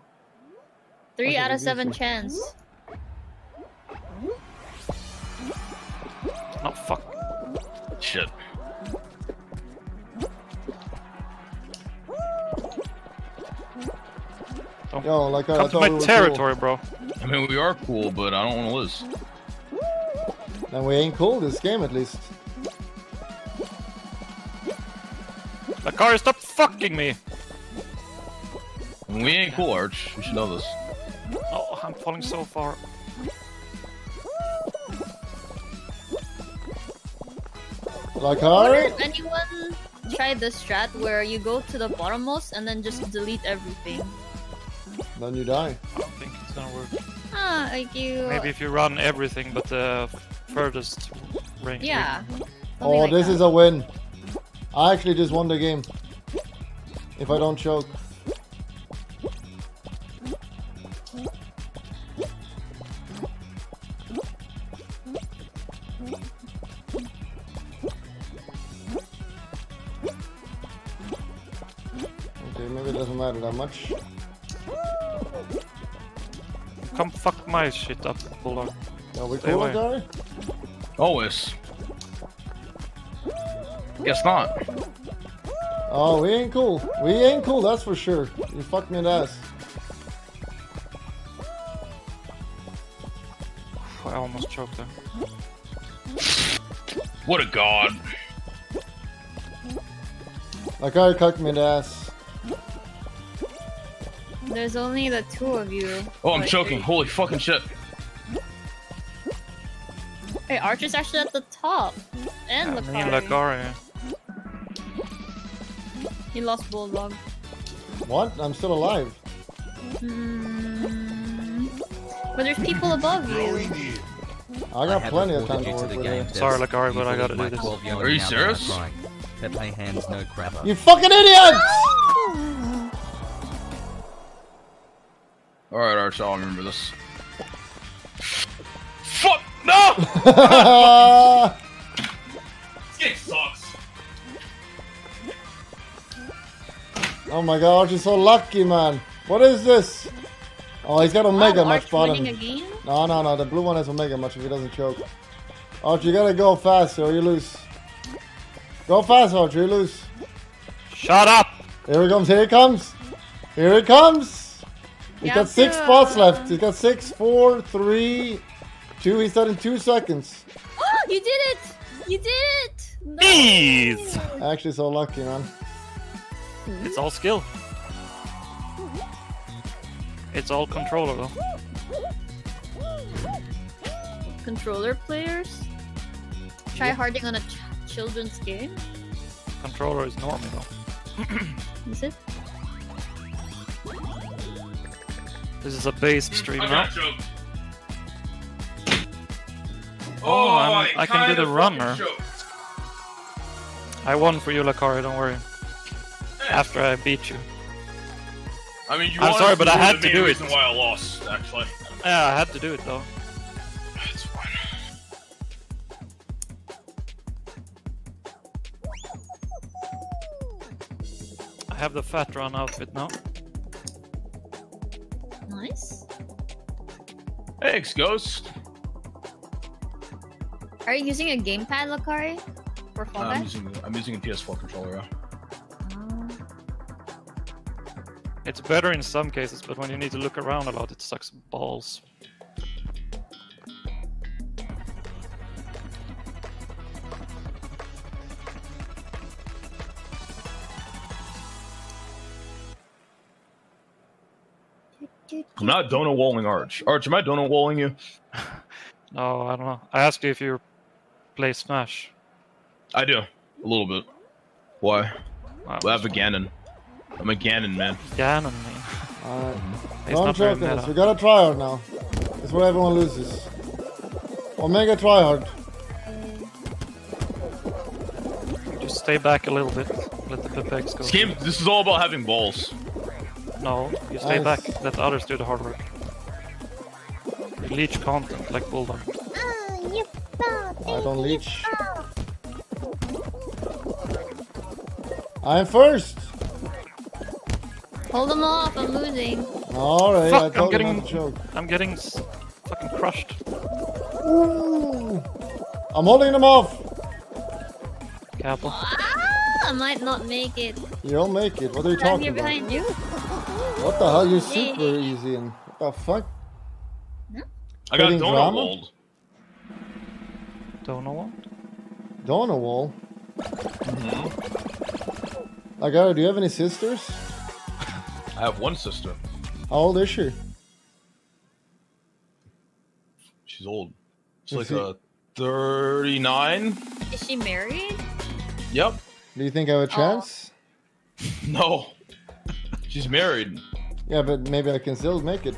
Speaker 1: Three
Speaker 2: Okay,
Speaker 1: out of seven chance.
Speaker 3: Oh fuck.
Speaker 4: Shit. Oh.
Speaker 2: Yo, like uh, I,
Speaker 3: Come
Speaker 2: I
Speaker 3: to my
Speaker 2: we were
Speaker 3: territory, bro.
Speaker 4: I mean, we are cool, but I don't want to lose.
Speaker 2: Cool. And we ain't cool this game, at least.
Speaker 3: Lacari, stop fucking me!
Speaker 4: We ain't cool, Arch. You should know this.
Speaker 3: Oh, I'm falling so far.
Speaker 2: Like
Speaker 1: Wonder
Speaker 2: Harry.
Speaker 1: anyone tried the strat where you go to the bottommost and then just delete everything.
Speaker 2: Then you die.
Speaker 3: I don't think it's gonna work.
Speaker 1: Ah, like you.
Speaker 3: Maybe if you run everything but the furthest range.
Speaker 1: Yeah.
Speaker 2: Oh, this is a win. I actually just won the game. If I don't choke. Okay, maybe it doesn't matter that much.
Speaker 3: Come fuck my shit up, Bulldog.
Speaker 2: We cool.
Speaker 4: Always. Guess not.
Speaker 2: Oh, we ain't cool. We ain't cool, that's for sure. You fucked me in the ass.
Speaker 3: I almost choked there.
Speaker 4: What a god.
Speaker 2: That guy cucked me in the ass.
Speaker 1: There's only the two of you.
Speaker 4: Oh, I'm choking. Holy fucking shit.
Speaker 1: Hey, Archer's actually at the top. And
Speaker 3: Yeah, me and
Speaker 1: Lacari.
Speaker 3: Lacari.
Speaker 1: He lost Bulldog.
Speaker 2: What? I'm still alive.
Speaker 1: Hmm. But there's people above you.
Speaker 2: I got
Speaker 6: have
Speaker 2: plenty of time
Speaker 6: reported
Speaker 2: to
Speaker 6: you
Speaker 2: work
Speaker 6: the
Speaker 2: with
Speaker 6: game
Speaker 2: it.
Speaker 3: Sorry,
Speaker 6: devs. Lacari,
Speaker 3: but I gotta do
Speaker 6: my
Speaker 3: this.
Speaker 6: 12-year-old
Speaker 4: Are you serious?
Speaker 6: crying. Pepe hands no crapper.
Speaker 2: You fucking idiot!
Speaker 4: Alright, Arch, I'll remember this. Fuck! No!
Speaker 2: oh my god, you're so lucky, man. What is this? Oh, he's got Omega
Speaker 1: wow,
Speaker 2: much
Speaker 1: Arch
Speaker 2: bottom.
Speaker 1: winning again?
Speaker 2: No, no, no. The blue one has Omega much if he doesn't choke. Archer, you gotta go fast or you lose. Go fast, Archer, you lose.
Speaker 3: Shut up!
Speaker 2: Here he comes, here he comes. Here he comes. He's got six
Speaker 1: Yeah.
Speaker 2: spots left. He's got six, four, three, two. He's done in two seconds.
Speaker 1: Oh, you did it! You did it! No!
Speaker 3: Ease!
Speaker 2: Actually, so lucky, man.
Speaker 3: It's all skill. It's all controller though.
Speaker 1: Controller players? Try harding on a ch- children's game?
Speaker 3: Controller is normal though.
Speaker 1: Is it?
Speaker 3: This is a based stream
Speaker 4: I
Speaker 3: now.
Speaker 4: got choked.
Speaker 3: Oh, I'm- I can do the runner.
Speaker 4: fucking.
Speaker 3: I won for you, Lacari, don't worry. After I beat you.
Speaker 4: I mean, you
Speaker 3: I'm sorry, but I
Speaker 4: know
Speaker 3: had to do it.
Speaker 4: reason why I lost, actually.
Speaker 3: Yeah, I had to do it though.
Speaker 4: It's fine.
Speaker 3: I have the fat run outfit now.
Speaker 1: Nice.
Speaker 4: Thanks, Ghost.
Speaker 1: Are you using a gamepad, Lacari? For Fall
Speaker 4: I'm using I'm using a PS4 controller. Yeah.
Speaker 3: It's better in some cases, but when you need to look around a lot, it sucks balls.
Speaker 4: I'm not donut walling Arch. Arch, am I donut walling you?
Speaker 3: No, I don't know. I asked you if you play Smash.
Speaker 4: I do a little bit. Why?
Speaker 3: Wow,
Speaker 4: I have a Ganon. I'm a Ganon man.
Speaker 3: Ganon, man.
Speaker 2: Alright.
Speaker 3: He's
Speaker 2: No, I'm
Speaker 3: not very
Speaker 2: joking. this. We gotta try hard now. It's where everyone loses. Omega try hard.
Speaker 3: Just stay back a little bit. Let the Pepex go.
Speaker 4: This game, this is all about having balls.
Speaker 3: No, you stay
Speaker 2: Nice.
Speaker 3: back. Let others do the hard work. You leech content like Bulldog.
Speaker 2: I don't leech. I'm first.
Speaker 1: Hold them off, I'm losing.
Speaker 2: Alright,
Speaker 3: Fuck,
Speaker 2: I
Speaker 3: I'm
Speaker 2: told you
Speaker 3: getting-
Speaker 2: not to.
Speaker 3: I'm getting fucking crushed.
Speaker 2: Ooh. I'm holding them off.
Speaker 3: Careful.
Speaker 1: Ah, I might not make it.
Speaker 2: You'll make it. What are you
Speaker 1: I'm
Speaker 2: talking
Speaker 1: here
Speaker 2: about?
Speaker 1: behind you.
Speaker 2: What the hell? You're super easy and what the fuck?
Speaker 4: I got
Speaker 2: Creating
Speaker 4: donut
Speaker 2: drama?
Speaker 4: walled.
Speaker 3: Don't know what.
Speaker 2: Don't know wall. Like, uh, do you have any sisters?
Speaker 4: I have one sister.
Speaker 2: How old is she?
Speaker 4: She's old. She's
Speaker 2: Is
Speaker 4: like
Speaker 2: she-
Speaker 4: a 39.
Speaker 1: Is she married?
Speaker 4: Yep.
Speaker 2: Do you think I have a oh. chance?
Speaker 4: No. She's married.
Speaker 2: Yeah, but maybe I can still make it.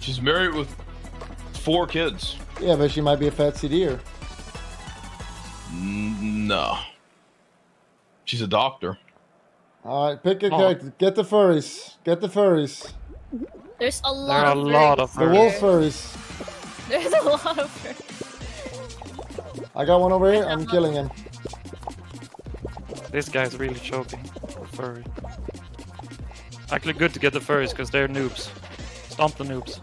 Speaker 4: She's married with four kids.
Speaker 2: Yeah, but she might be a fat CDer.
Speaker 4: N- No. She's a doctor.
Speaker 2: Alright, pick a
Speaker 3: Oh.
Speaker 2: character. Get the furries. Get the furries.
Speaker 1: There's a lot.
Speaker 3: There
Speaker 1: lot
Speaker 3: are a
Speaker 1: of
Speaker 3: lot
Speaker 1: furries
Speaker 2: The wolf furries.
Speaker 1: There's a lot of furries.
Speaker 2: I got one over here. I'm killing him.
Speaker 3: This guy's really choking. Furry. Actually, good to get the furries because they're noobs. Stomp the noobs.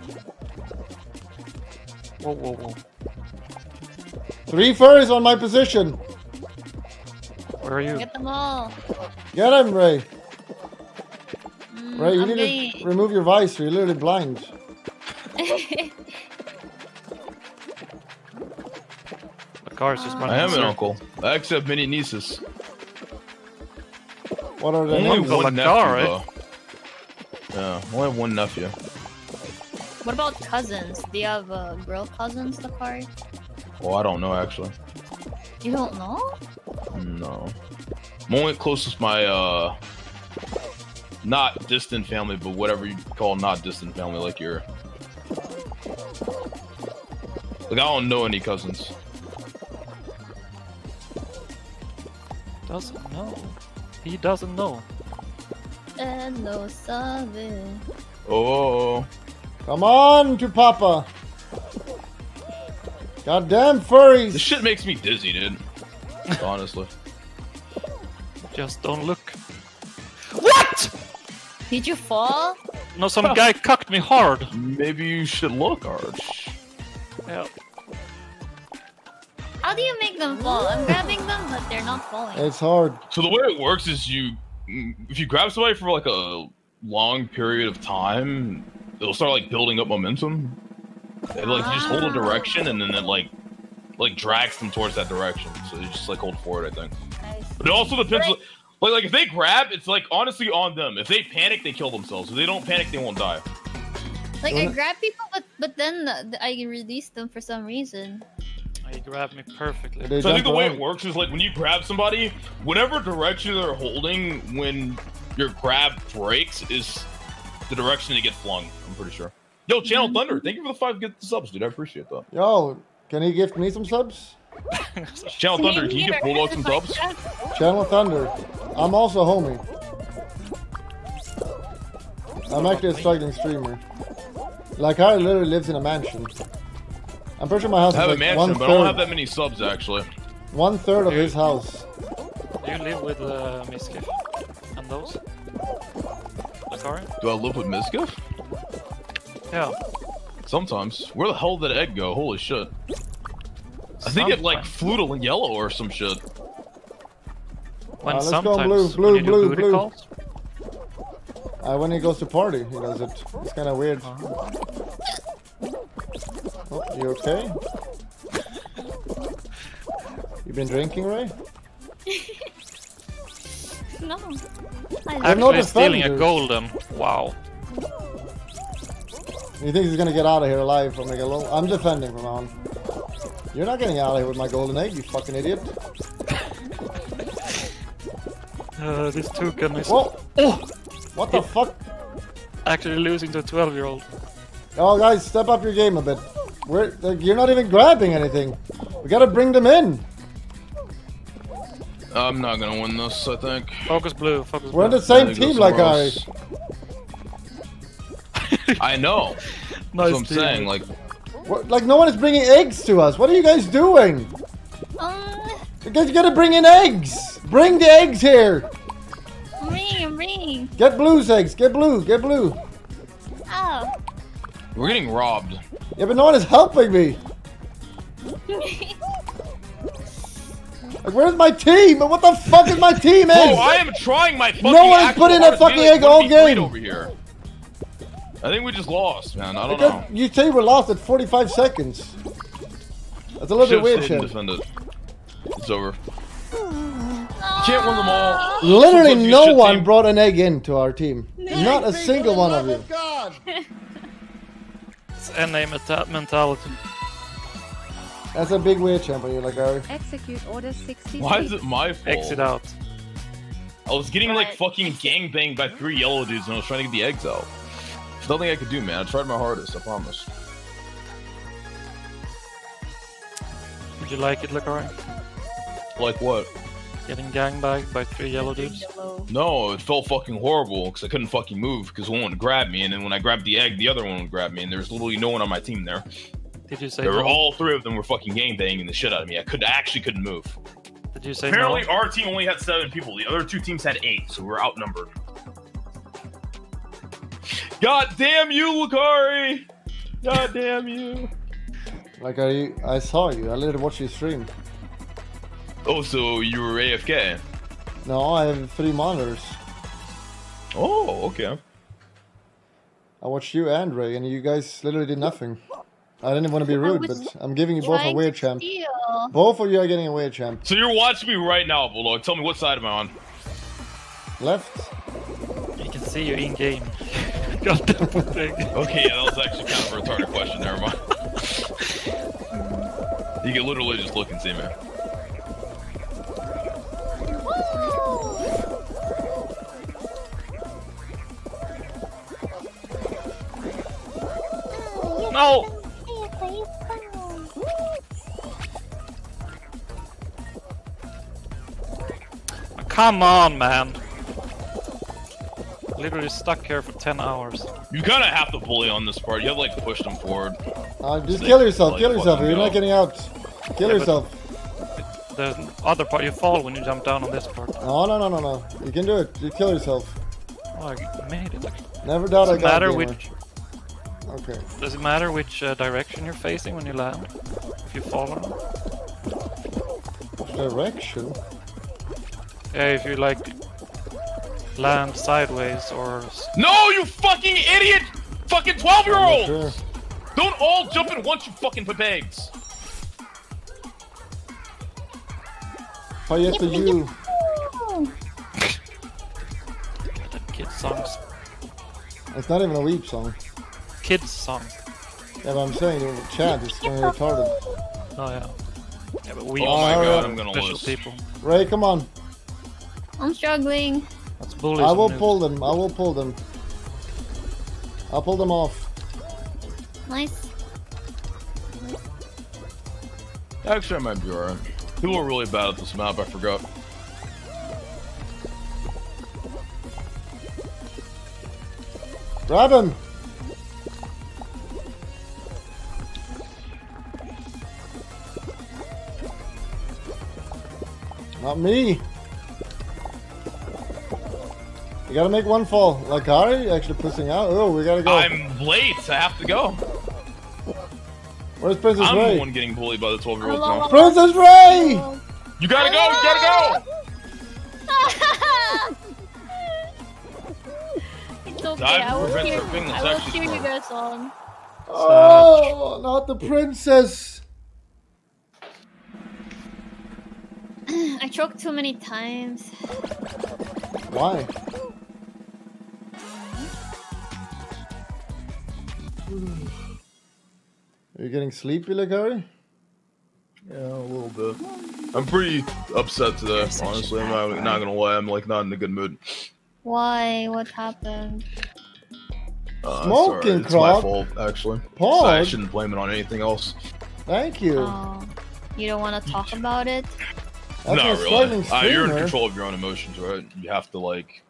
Speaker 3: Whoa, whoa, whoa.
Speaker 2: Three furries on my position.
Speaker 3: Where are you?
Speaker 1: Get them all.
Speaker 2: Get him, Ray.
Speaker 1: Mm,
Speaker 2: Ray, you
Speaker 1: I'm
Speaker 2: need
Speaker 1: getting-
Speaker 2: to remove your visor. You're literally blind.
Speaker 3: The car is just running.
Speaker 4: I am an uncle. I actually have many nieces.
Speaker 2: What are they?
Speaker 4: Only
Speaker 2: names?
Speaker 4: One nephew,
Speaker 3: car, right?
Speaker 4: Yeah, I only have one nephew.
Speaker 1: what about cousins? Do you have uh, girl cousins, the card?
Speaker 4: Well, I don't know actually.
Speaker 1: You don't know?
Speaker 4: No. I'm only closest my uh not distant family, but whatever you call not distant family, like your like I don't know any cousins.
Speaker 3: Doesn't know. He doesn't know.
Speaker 1: And no sabe.
Speaker 4: Oh,
Speaker 2: Come on to Papa. Goddamn
Speaker 4: this
Speaker 2: furries.
Speaker 4: This shit makes me dizzy, dude. Honestly.
Speaker 3: Just don't look. What?
Speaker 1: Did you fall?
Speaker 3: No, some guy cucked me hard.
Speaker 4: Maybe you should look, Arch.
Speaker 3: Yeah.
Speaker 1: How do you make them fall? I'm grabbing them, but they're not falling.
Speaker 2: It's hard.
Speaker 4: So the way it works is you, if you grab somebody for like a long period of time, it'll start like building up momentum. And, like you just hold a ah. direction, and then it like, like drags them towards that direction. So you just like hold forward, I think. But it also depends. Like, like if they grab, it's like honestly on them. If they panic, they kill themselves. If they don't panic, they won't die.
Speaker 1: Like I grab people, but but then I release them for some reason.
Speaker 3: Oh, he grabbed me perfectly.
Speaker 2: They
Speaker 4: So I think the way it works is like when you grab somebody, whatever direction they're holding when your grab breaks is the direction they get flung. I'm pretty sure. Yo, Channel Thunder, thank you for the five get subs, dude. I appreciate that.
Speaker 2: Yo, can he gift me some subs?
Speaker 4: Channel Thunder, can you give Bulldog some subs?
Speaker 2: Channel Thunder. I'm also homie. I'm actually a struggling streamer. Like I literally lives in a mansion. I'm pretty sure my house
Speaker 4: I have
Speaker 2: is
Speaker 4: a
Speaker 2: like
Speaker 4: mansion,
Speaker 2: one
Speaker 4: but I don't have that many subs actually.
Speaker 2: one third of his house.
Speaker 3: Do you live with uh, Mizkif and those? Sorry?
Speaker 4: Do I live with Mizkif?
Speaker 3: Yeah.
Speaker 4: Sometimes. Where the hell did Ed go? Holy shit. I think it like
Speaker 3: Sometimes.
Speaker 4: flew to yellow or some shit.
Speaker 3: When
Speaker 2: Uh, let's go
Speaker 3: sometimes
Speaker 2: blue,
Speaker 3: when
Speaker 2: blue, blue, blue.
Speaker 3: calls.
Speaker 2: Uh, when he goes to party, he does it. It's kind of weird. Oh, you okay? You been drinking, Ray?
Speaker 1: No. I
Speaker 2: I'm not
Speaker 3: Actually stealing a golden. Wow.
Speaker 2: He thinks he's gonna get out of here alive from Megalon. I'm defending from on. You're not getting out of here with my golden egg, you fucking idiot.
Speaker 3: Uh, this toucan is
Speaker 2: Whoa!
Speaker 3: oh,
Speaker 2: What the fuck?
Speaker 3: actually losing to a 12 year old.
Speaker 2: Oh, guys, step up your game a bit. We're, like, you're not even grabbing anything. We gotta bring them in.
Speaker 4: I'm not gonna win this, I think.
Speaker 3: Focus blue, focus
Speaker 2: We're in
Speaker 3: blue.
Speaker 2: the same team like
Speaker 4: somewhere
Speaker 2: I.
Speaker 4: else. I know.
Speaker 3: nice
Speaker 4: That's what I'm
Speaker 3: team.
Speaker 4: saying. Like,
Speaker 2: What- Like, no one is bringing eggs to us. What are you guys doing?
Speaker 1: Um,
Speaker 2: You guys gotta bring in eggs. Bring the eggs here.
Speaker 1: ring, ring.
Speaker 2: Get blue's eggs. Get blue. Get blue.
Speaker 1: Oh.
Speaker 4: we're getting robbed.
Speaker 2: Yeah, but no one is helping me. Like, where's my team? What the fuck is my team
Speaker 4: Oh,
Speaker 2: in?
Speaker 4: I am trying my fucking.
Speaker 2: No one's
Speaker 4: actual
Speaker 2: put in a fucking egg all game.
Speaker 4: over here. I think we just lost, man. I don't
Speaker 2: Because
Speaker 4: know.
Speaker 2: you say we're lost at 45 seconds. That's a little bit
Speaker 4: Should've
Speaker 2: weird,
Speaker 4: stayed and
Speaker 2: shit.
Speaker 4: defended. It's over. Can't win them all.
Speaker 2: Literally,
Speaker 4: Sometimes
Speaker 2: no one
Speaker 4: team-
Speaker 2: brought an egg into our team. Not a single one of you.
Speaker 3: It's NA meta- mentality.
Speaker 2: That's a big weird champ for you, Lacari.
Speaker 7: Execute order 63.
Speaker 4: Why is it my fault?
Speaker 3: Exit out.
Speaker 4: I was getting like
Speaker 1: Right.
Speaker 4: fucking gangbanged by three yellow dudes and I was trying to get the eggs out. There's nothing I could do, man. I tried my hardest, I promise.
Speaker 3: Did you like it, Lacari?
Speaker 4: Like what?
Speaker 3: Getting gangbagged by three yellow dudes?
Speaker 4: No, it felt fucking horrible because I couldn't fucking move because one would grab me, and then when I grabbed the egg, the other one would grab me, and there was literally no one on my team there.
Speaker 3: Did you say
Speaker 4: There were all three of them were fucking gangbanging the shit out of me. I could actually couldn't move.
Speaker 3: Did you say
Speaker 4: Apparently,
Speaker 3: no?
Speaker 4: our team only had seven people. The other two teams had eight, so we were outnumbered. God damn you, Lacari! God damn you!
Speaker 2: Like I, I saw you. I literally watched you stream.
Speaker 4: Oh, so you were AFK?
Speaker 2: No, I have three monitors.
Speaker 4: Oh, okay.
Speaker 2: I watched you and Ray, and you guys literally did nothing. I didn't want to be rude, but I'm giving you both a weird champ.
Speaker 1: steal.
Speaker 2: Both of you are getting a weird champ.
Speaker 4: So you're watching me right now, Bulldog. Tell me what side am I on?
Speaker 2: Left.
Speaker 3: You can see you in game. Got thing.
Speaker 4: Okay, yeah, that was actually kind of a retarded question. Never mind. you can literally just look and see man.
Speaker 3: No! Come on, man. Literally stuck here for 10 hours.
Speaker 4: You kind of have to bully on this part. You have to, like push them forward.
Speaker 2: Uh, just
Speaker 4: They-
Speaker 2: kill yourself.
Speaker 4: like,
Speaker 2: Kill yourself. You're not getting out. Kill
Speaker 3: Yeah,
Speaker 2: yourself.
Speaker 3: The other part, you fall when you jump down on this part.
Speaker 2: No, no, no, no, no. You can do it. You kill yourself.
Speaker 3: Oh, I made it.
Speaker 2: Never doubt
Speaker 3: Does
Speaker 2: a
Speaker 3: it matter
Speaker 2: gamer.
Speaker 3: which
Speaker 2: Okay.
Speaker 3: Does it matter which uh, direction you're facing when you land? If you fall or not?
Speaker 2: Direction?
Speaker 3: Yeah, if you like land sideways or
Speaker 4: No, you fucking idiot! Fucking 12 year
Speaker 2: I'm not
Speaker 4: old!
Speaker 2: sure.
Speaker 4: Don't all jump in once, you fucking pegs.
Speaker 2: Payette you.
Speaker 3: the kids songs.
Speaker 2: It's not even a weep song.
Speaker 3: Kids songs.
Speaker 2: Yeah, but I'm saying in the chat it's going retarded.
Speaker 3: Oh yeah. Yeah, but we
Speaker 4: Oh my god, I'm gonna lose.
Speaker 3: people.
Speaker 2: Ray, come on.
Speaker 1: I'm struggling.
Speaker 3: That's bullies.
Speaker 2: I will
Speaker 3: and
Speaker 2: pull them. I will pull them. I'll pull them off.
Speaker 1: Nice.
Speaker 4: Actually, I might be alright. People are really bad at this map, I forgot.
Speaker 2: Grab him. Not me. You gotta make one fall. Lacari actually pushing out. Oh, we gotta go.
Speaker 4: I'm late, I have to go.
Speaker 2: Where's Princess
Speaker 4: I'm
Speaker 2: Ray?
Speaker 4: the one getting bullied by the 12 year
Speaker 1: old
Speaker 4: now.
Speaker 2: Princess Ray!
Speaker 4: You gotta go, you gotta go!
Speaker 1: it's okay.
Speaker 4: Dive
Speaker 1: I will
Speaker 4: prevents
Speaker 1: cheer, I will cheer you guys on.
Speaker 2: Oh, not the princess.
Speaker 1: I choked too many times.
Speaker 2: Why? Are you getting sleepy, Lacari?
Speaker 4: Yeah, a little bit. I'm pretty upset today, honestly. I'm not, not gonna lie, I'm like not in a good mood.
Speaker 1: Why? What happened?
Speaker 4: Uh,
Speaker 2: Smoking,
Speaker 4: sorry, It's my fault, actually.
Speaker 2: Pog.
Speaker 4: I shouldn't blame it on anything else.
Speaker 2: Thank you.
Speaker 1: Oh, you don't want to talk about it?
Speaker 2: That's
Speaker 4: no,
Speaker 2: a
Speaker 4: really. Uh, you're in control of your own emotions, right? You have to like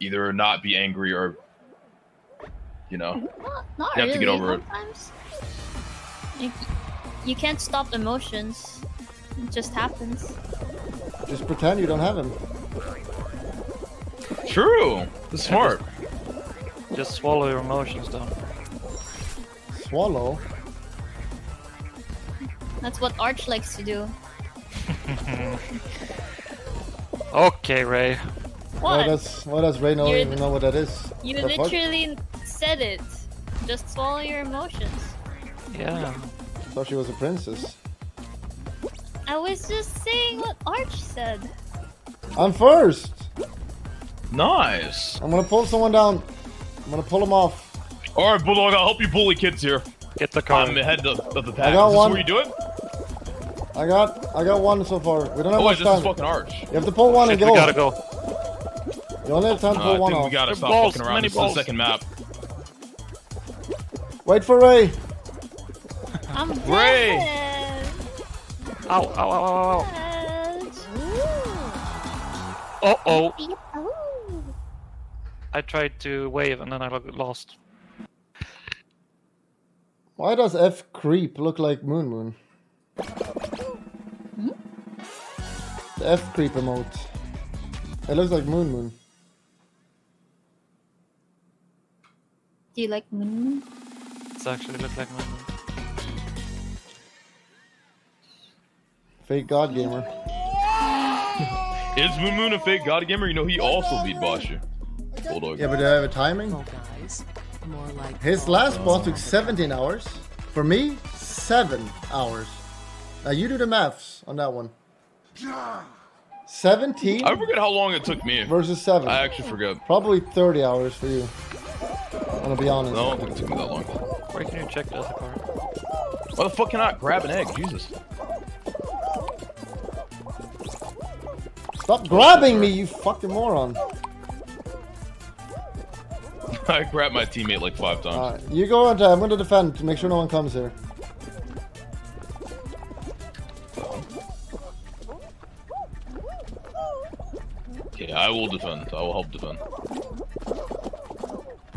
Speaker 4: either not be angry or you know.
Speaker 1: Not, not
Speaker 4: You have
Speaker 1: really.
Speaker 4: to get over it.
Speaker 1: You, you can't stop emotions. It just happens.
Speaker 2: Just pretend you don't have him.
Speaker 4: True. That's smart.
Speaker 3: Just swallow your emotions down.
Speaker 2: Swallow.
Speaker 1: That's what Arch likes to do.
Speaker 3: Okay, Ray.
Speaker 2: Why
Speaker 1: What?
Speaker 2: does why does Ray know, even know what that is?
Speaker 1: you
Speaker 2: literally fuck?
Speaker 1: Literally said it. Just swallow your emotions.
Speaker 3: Yeah.
Speaker 2: Thought she was a princess.
Speaker 1: I was just saying what Arch said.
Speaker 2: I'm first.
Speaker 4: Nice.
Speaker 2: I'm gonna pull someone down. I'm gonna pull him off.
Speaker 4: All right, Bulldog. I'll help you bully kids here.
Speaker 3: Get the car.
Speaker 4: I'm ahead of, of the pack.
Speaker 2: I got
Speaker 4: is this
Speaker 2: one.
Speaker 4: where you do it?
Speaker 2: I got I got one so far. We don't have
Speaker 4: Oh wait,
Speaker 2: much
Speaker 4: this is fucking arch.
Speaker 2: You have to pull one
Speaker 3: Shit,
Speaker 2: and
Speaker 3: we
Speaker 2: go.
Speaker 3: gotta go.
Speaker 2: You only have time to pull
Speaker 4: Uh,
Speaker 2: pull
Speaker 4: I
Speaker 2: one
Speaker 4: think we gotta
Speaker 3: They're
Speaker 4: stop
Speaker 3: balls,
Speaker 4: fucking around.
Speaker 3: many
Speaker 4: This is the second map.
Speaker 2: Wait for Ray.
Speaker 1: I'm
Speaker 4: Ray!
Speaker 1: dead.
Speaker 3: Ow, ow, ow, ow, ow.
Speaker 1: Dead.
Speaker 3: Uh oh.
Speaker 1: Ooh.
Speaker 3: I tried to wave and then I got lost.
Speaker 2: Why does F creep look like Moon Moon? The F creep emote. It looks like Moon Moon.
Speaker 1: Do you like Moon Moon?
Speaker 3: It's actually look like my
Speaker 2: Fake God Gamer.
Speaker 4: Is Moon Moon a fake god gamer? You know he also beat Basha. Bulldog.
Speaker 2: Yeah, but do I have a timing?
Speaker 5: Guys. More like
Speaker 2: His last boss took 17 hours. For me, 7 hours. Now you do the maths on that one. 17
Speaker 4: I forget how long it took me.
Speaker 2: versus 7.
Speaker 4: I actually forget.
Speaker 2: Probably 30 hours for you. I'm gonna be honest.
Speaker 4: No, I don't think it took me that long.
Speaker 3: Where can you check the other card?
Speaker 4: Why the fuck can I grab an egg? Jesus.
Speaker 2: Stop grabbing me, you fucking moron.
Speaker 4: I grabbed my teammate like five times.
Speaker 2: Alright, you go on, I'm gonna defend to make sure no one comes here.
Speaker 4: Okay, I will defend. I will help defend.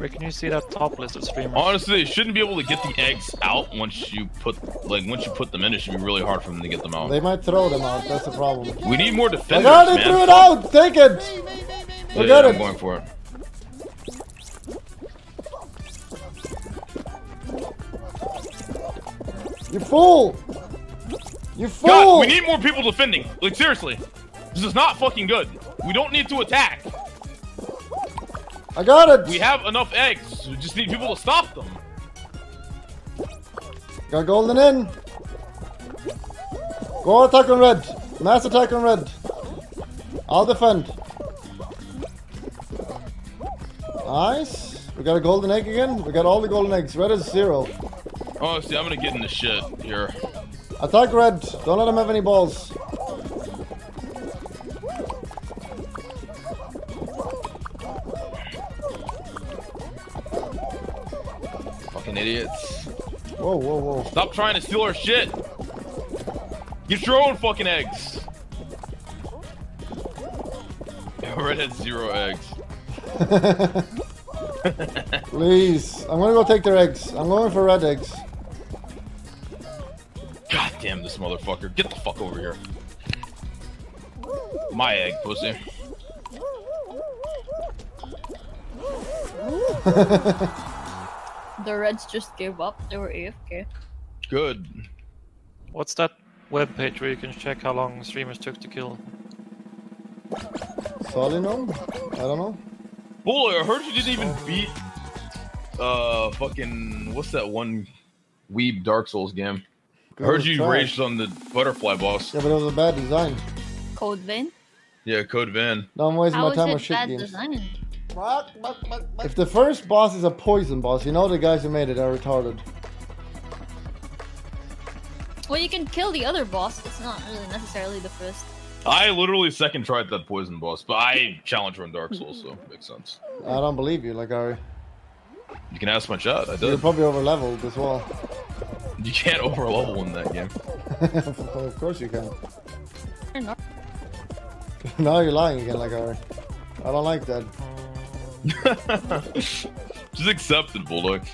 Speaker 3: Where can you see that top list of streamers?
Speaker 4: Honestly, they shouldn't be able to get the eggs out once you put like once you put them in. It should be really hard for them to get them out.
Speaker 2: They might throw them out, that's the problem.
Speaker 4: We need more
Speaker 2: I
Speaker 4: defenders,
Speaker 2: got it,
Speaker 4: man.
Speaker 2: threw it out! Take it!
Speaker 4: Yeah,
Speaker 2: We got
Speaker 4: I'm going for it.
Speaker 2: You fool! You fool!
Speaker 4: God, we need more people defending. Like seriously, this is not fucking good. We don't need to attack.
Speaker 2: I got it!
Speaker 4: We have enough eggs. We just need people to stop them.
Speaker 2: Got golden in. Go attack on red. Mass attack on red. I'll defend. Nice. We got a golden egg again. We got all the golden eggs. Red is zero.
Speaker 4: Oh, see, I'm gonna get in the shit here.
Speaker 2: Attack red. Don't let him have any balls.
Speaker 4: Stop trying to steal our shit. Get your own fucking eggs. Red has zero eggs.
Speaker 2: Please. I'm gonna go take their eggs. I'm going for red eggs.
Speaker 4: God damn this motherfucker. Get the fuck over here. My egg, pussy.
Speaker 1: The Reds just gave up. They were AFK.
Speaker 4: Good.
Speaker 3: What's that web page where you can check how long streamers took to kill?
Speaker 2: Solinum? I don't know.
Speaker 4: Boy, I heard you didn't even beat uh fucking what's that one weeb Dark Souls game? I heard you
Speaker 2: Trash.
Speaker 4: raged on the butterfly boss.
Speaker 2: Yeah, but it was a bad design.
Speaker 1: Code Vein.
Speaker 4: Yeah, Code Vein.
Speaker 2: Don't waste
Speaker 1: How
Speaker 2: my
Speaker 1: is
Speaker 2: time on
Speaker 1: it
Speaker 2: shit
Speaker 1: bad
Speaker 2: games.
Speaker 1: design?
Speaker 2: If the first boss is a poison boss, you know the guys who made it are retarded.
Speaker 1: Well, you can kill the other boss. It's not really necessarily the first.
Speaker 4: I literally second tried that poison boss, but I challenge her in Dark Souls, so it makes sense.
Speaker 2: I don't believe you, Lacari.
Speaker 4: You can ask my chat. I
Speaker 2: You're probably over leveled as well.
Speaker 4: You can't over level in that game.
Speaker 2: of course you can.
Speaker 1: Or not.
Speaker 2: now you're lying again, Lacari. I don't like that.
Speaker 4: Just accept it, Bulldog.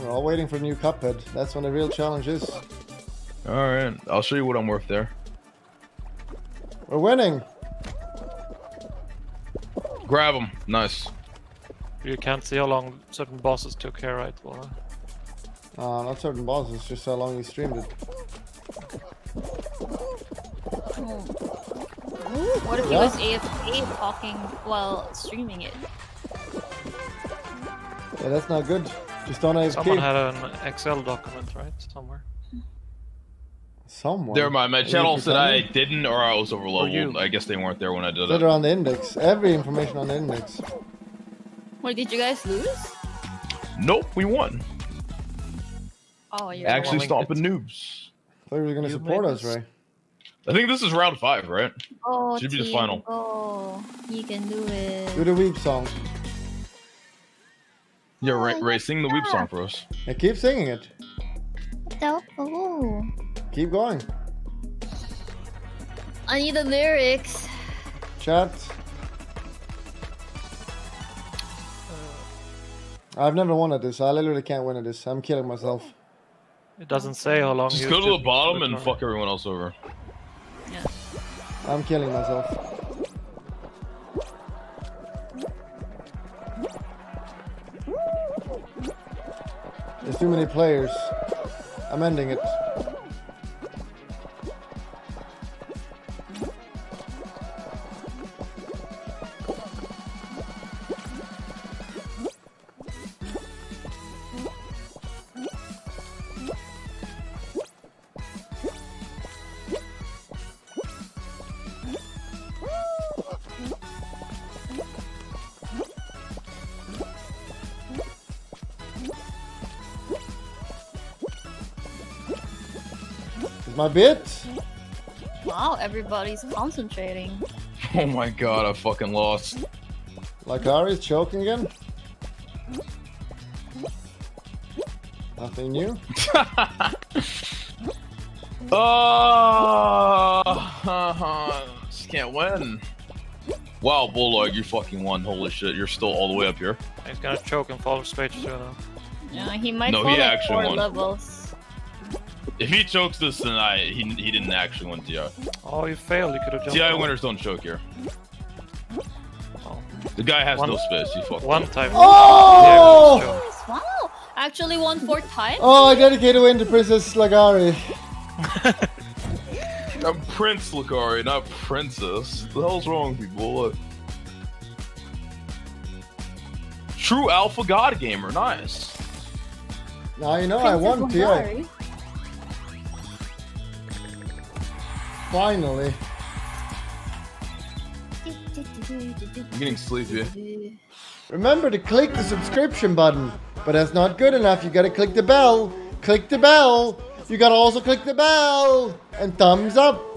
Speaker 2: We're all waiting for new Cuphead. That's when the real challenge is.
Speaker 4: Alright, I'll show you what I'm worth there.
Speaker 2: We're winning.
Speaker 4: Grab him. Nice.
Speaker 3: You can't see how long certain bosses took here, right? Well,
Speaker 2: Uh, not certain bosses, just how long you streamed it.
Speaker 1: What if he
Speaker 2: Yeah.
Speaker 1: was AFK talking while streaming it?
Speaker 2: Yeah, that's not good. Just don't AFK.
Speaker 3: someone had an Excel document, right? Somewhere.
Speaker 2: Someone.
Speaker 4: There, my, my
Speaker 2: Are you
Speaker 4: channel said I didn't or I was over
Speaker 3: you.
Speaker 4: I guess they weren't there when I did
Speaker 2: Said
Speaker 4: it.
Speaker 2: it on the index. Every information on the index.
Speaker 1: Wait, did you guys lose?
Speaker 4: Nope, we won.
Speaker 1: Oh, you're
Speaker 4: Actually
Speaker 3: link
Speaker 4: stomping
Speaker 3: it.
Speaker 4: noobs.
Speaker 2: thought you were gonna support us,
Speaker 3: this.
Speaker 2: Ray.
Speaker 4: I think this is round five, right?
Speaker 1: Go,
Speaker 4: Should be the
Speaker 1: team,
Speaker 4: final.
Speaker 1: Go. You can do it.
Speaker 2: Do the weep song.
Speaker 4: Yeah, Ray, oh, Ray sing the weep song for us.
Speaker 2: Yeah, keep singing it.
Speaker 1: Oh.
Speaker 2: Keep going.
Speaker 1: I need the lyrics.
Speaker 2: Chat. Uh. I've never won at this. I literally can't win at this. I'm killing myself.
Speaker 3: It doesn't say how long
Speaker 4: Just
Speaker 3: you
Speaker 4: go to the bottom and fuck everyone else over. Yeah.
Speaker 2: I'm killing myself. There's too many players. I'm ending it. My bit?
Speaker 1: Wow, everybody's concentrating.
Speaker 4: Oh my god, I fucking lost.
Speaker 2: Lacari's choking again? Nothing new?
Speaker 4: Oh, just can't win. Wow, Bulldog, you fucking won. Holy shit, you're still all the way up here.
Speaker 3: He's gonna choke and fall stage two now.
Speaker 1: Yeah, he might
Speaker 4: No,
Speaker 1: fall
Speaker 4: he actually
Speaker 1: four
Speaker 4: won.
Speaker 1: levels.
Speaker 4: If he chokes this tonight, he, he didn't actually win TI.
Speaker 3: Oh, you failed. You could have jumped.
Speaker 4: TI
Speaker 3: over.
Speaker 4: winners don't choke here.
Speaker 3: Oh.
Speaker 4: The guy has
Speaker 3: One-
Speaker 4: no space. He fucked
Speaker 3: One
Speaker 4: up.
Speaker 3: time.
Speaker 2: Oh!
Speaker 3: Yeah,
Speaker 1: Nice, Wow, actually won four times.
Speaker 2: Oh, I dedicate a win to Princess Lacari.
Speaker 4: I'm Prince Lacari, not Princess. What the hell's wrong with people? Look. True Alpha God Gamer, nice.
Speaker 2: Now you know I won TI. Finally.
Speaker 4: I'm getting sleepy.
Speaker 2: Remember to click the subscription button, but that's not good enough. You gotta click the bell. Click the bell. You gotta also click the bell and thumbs up.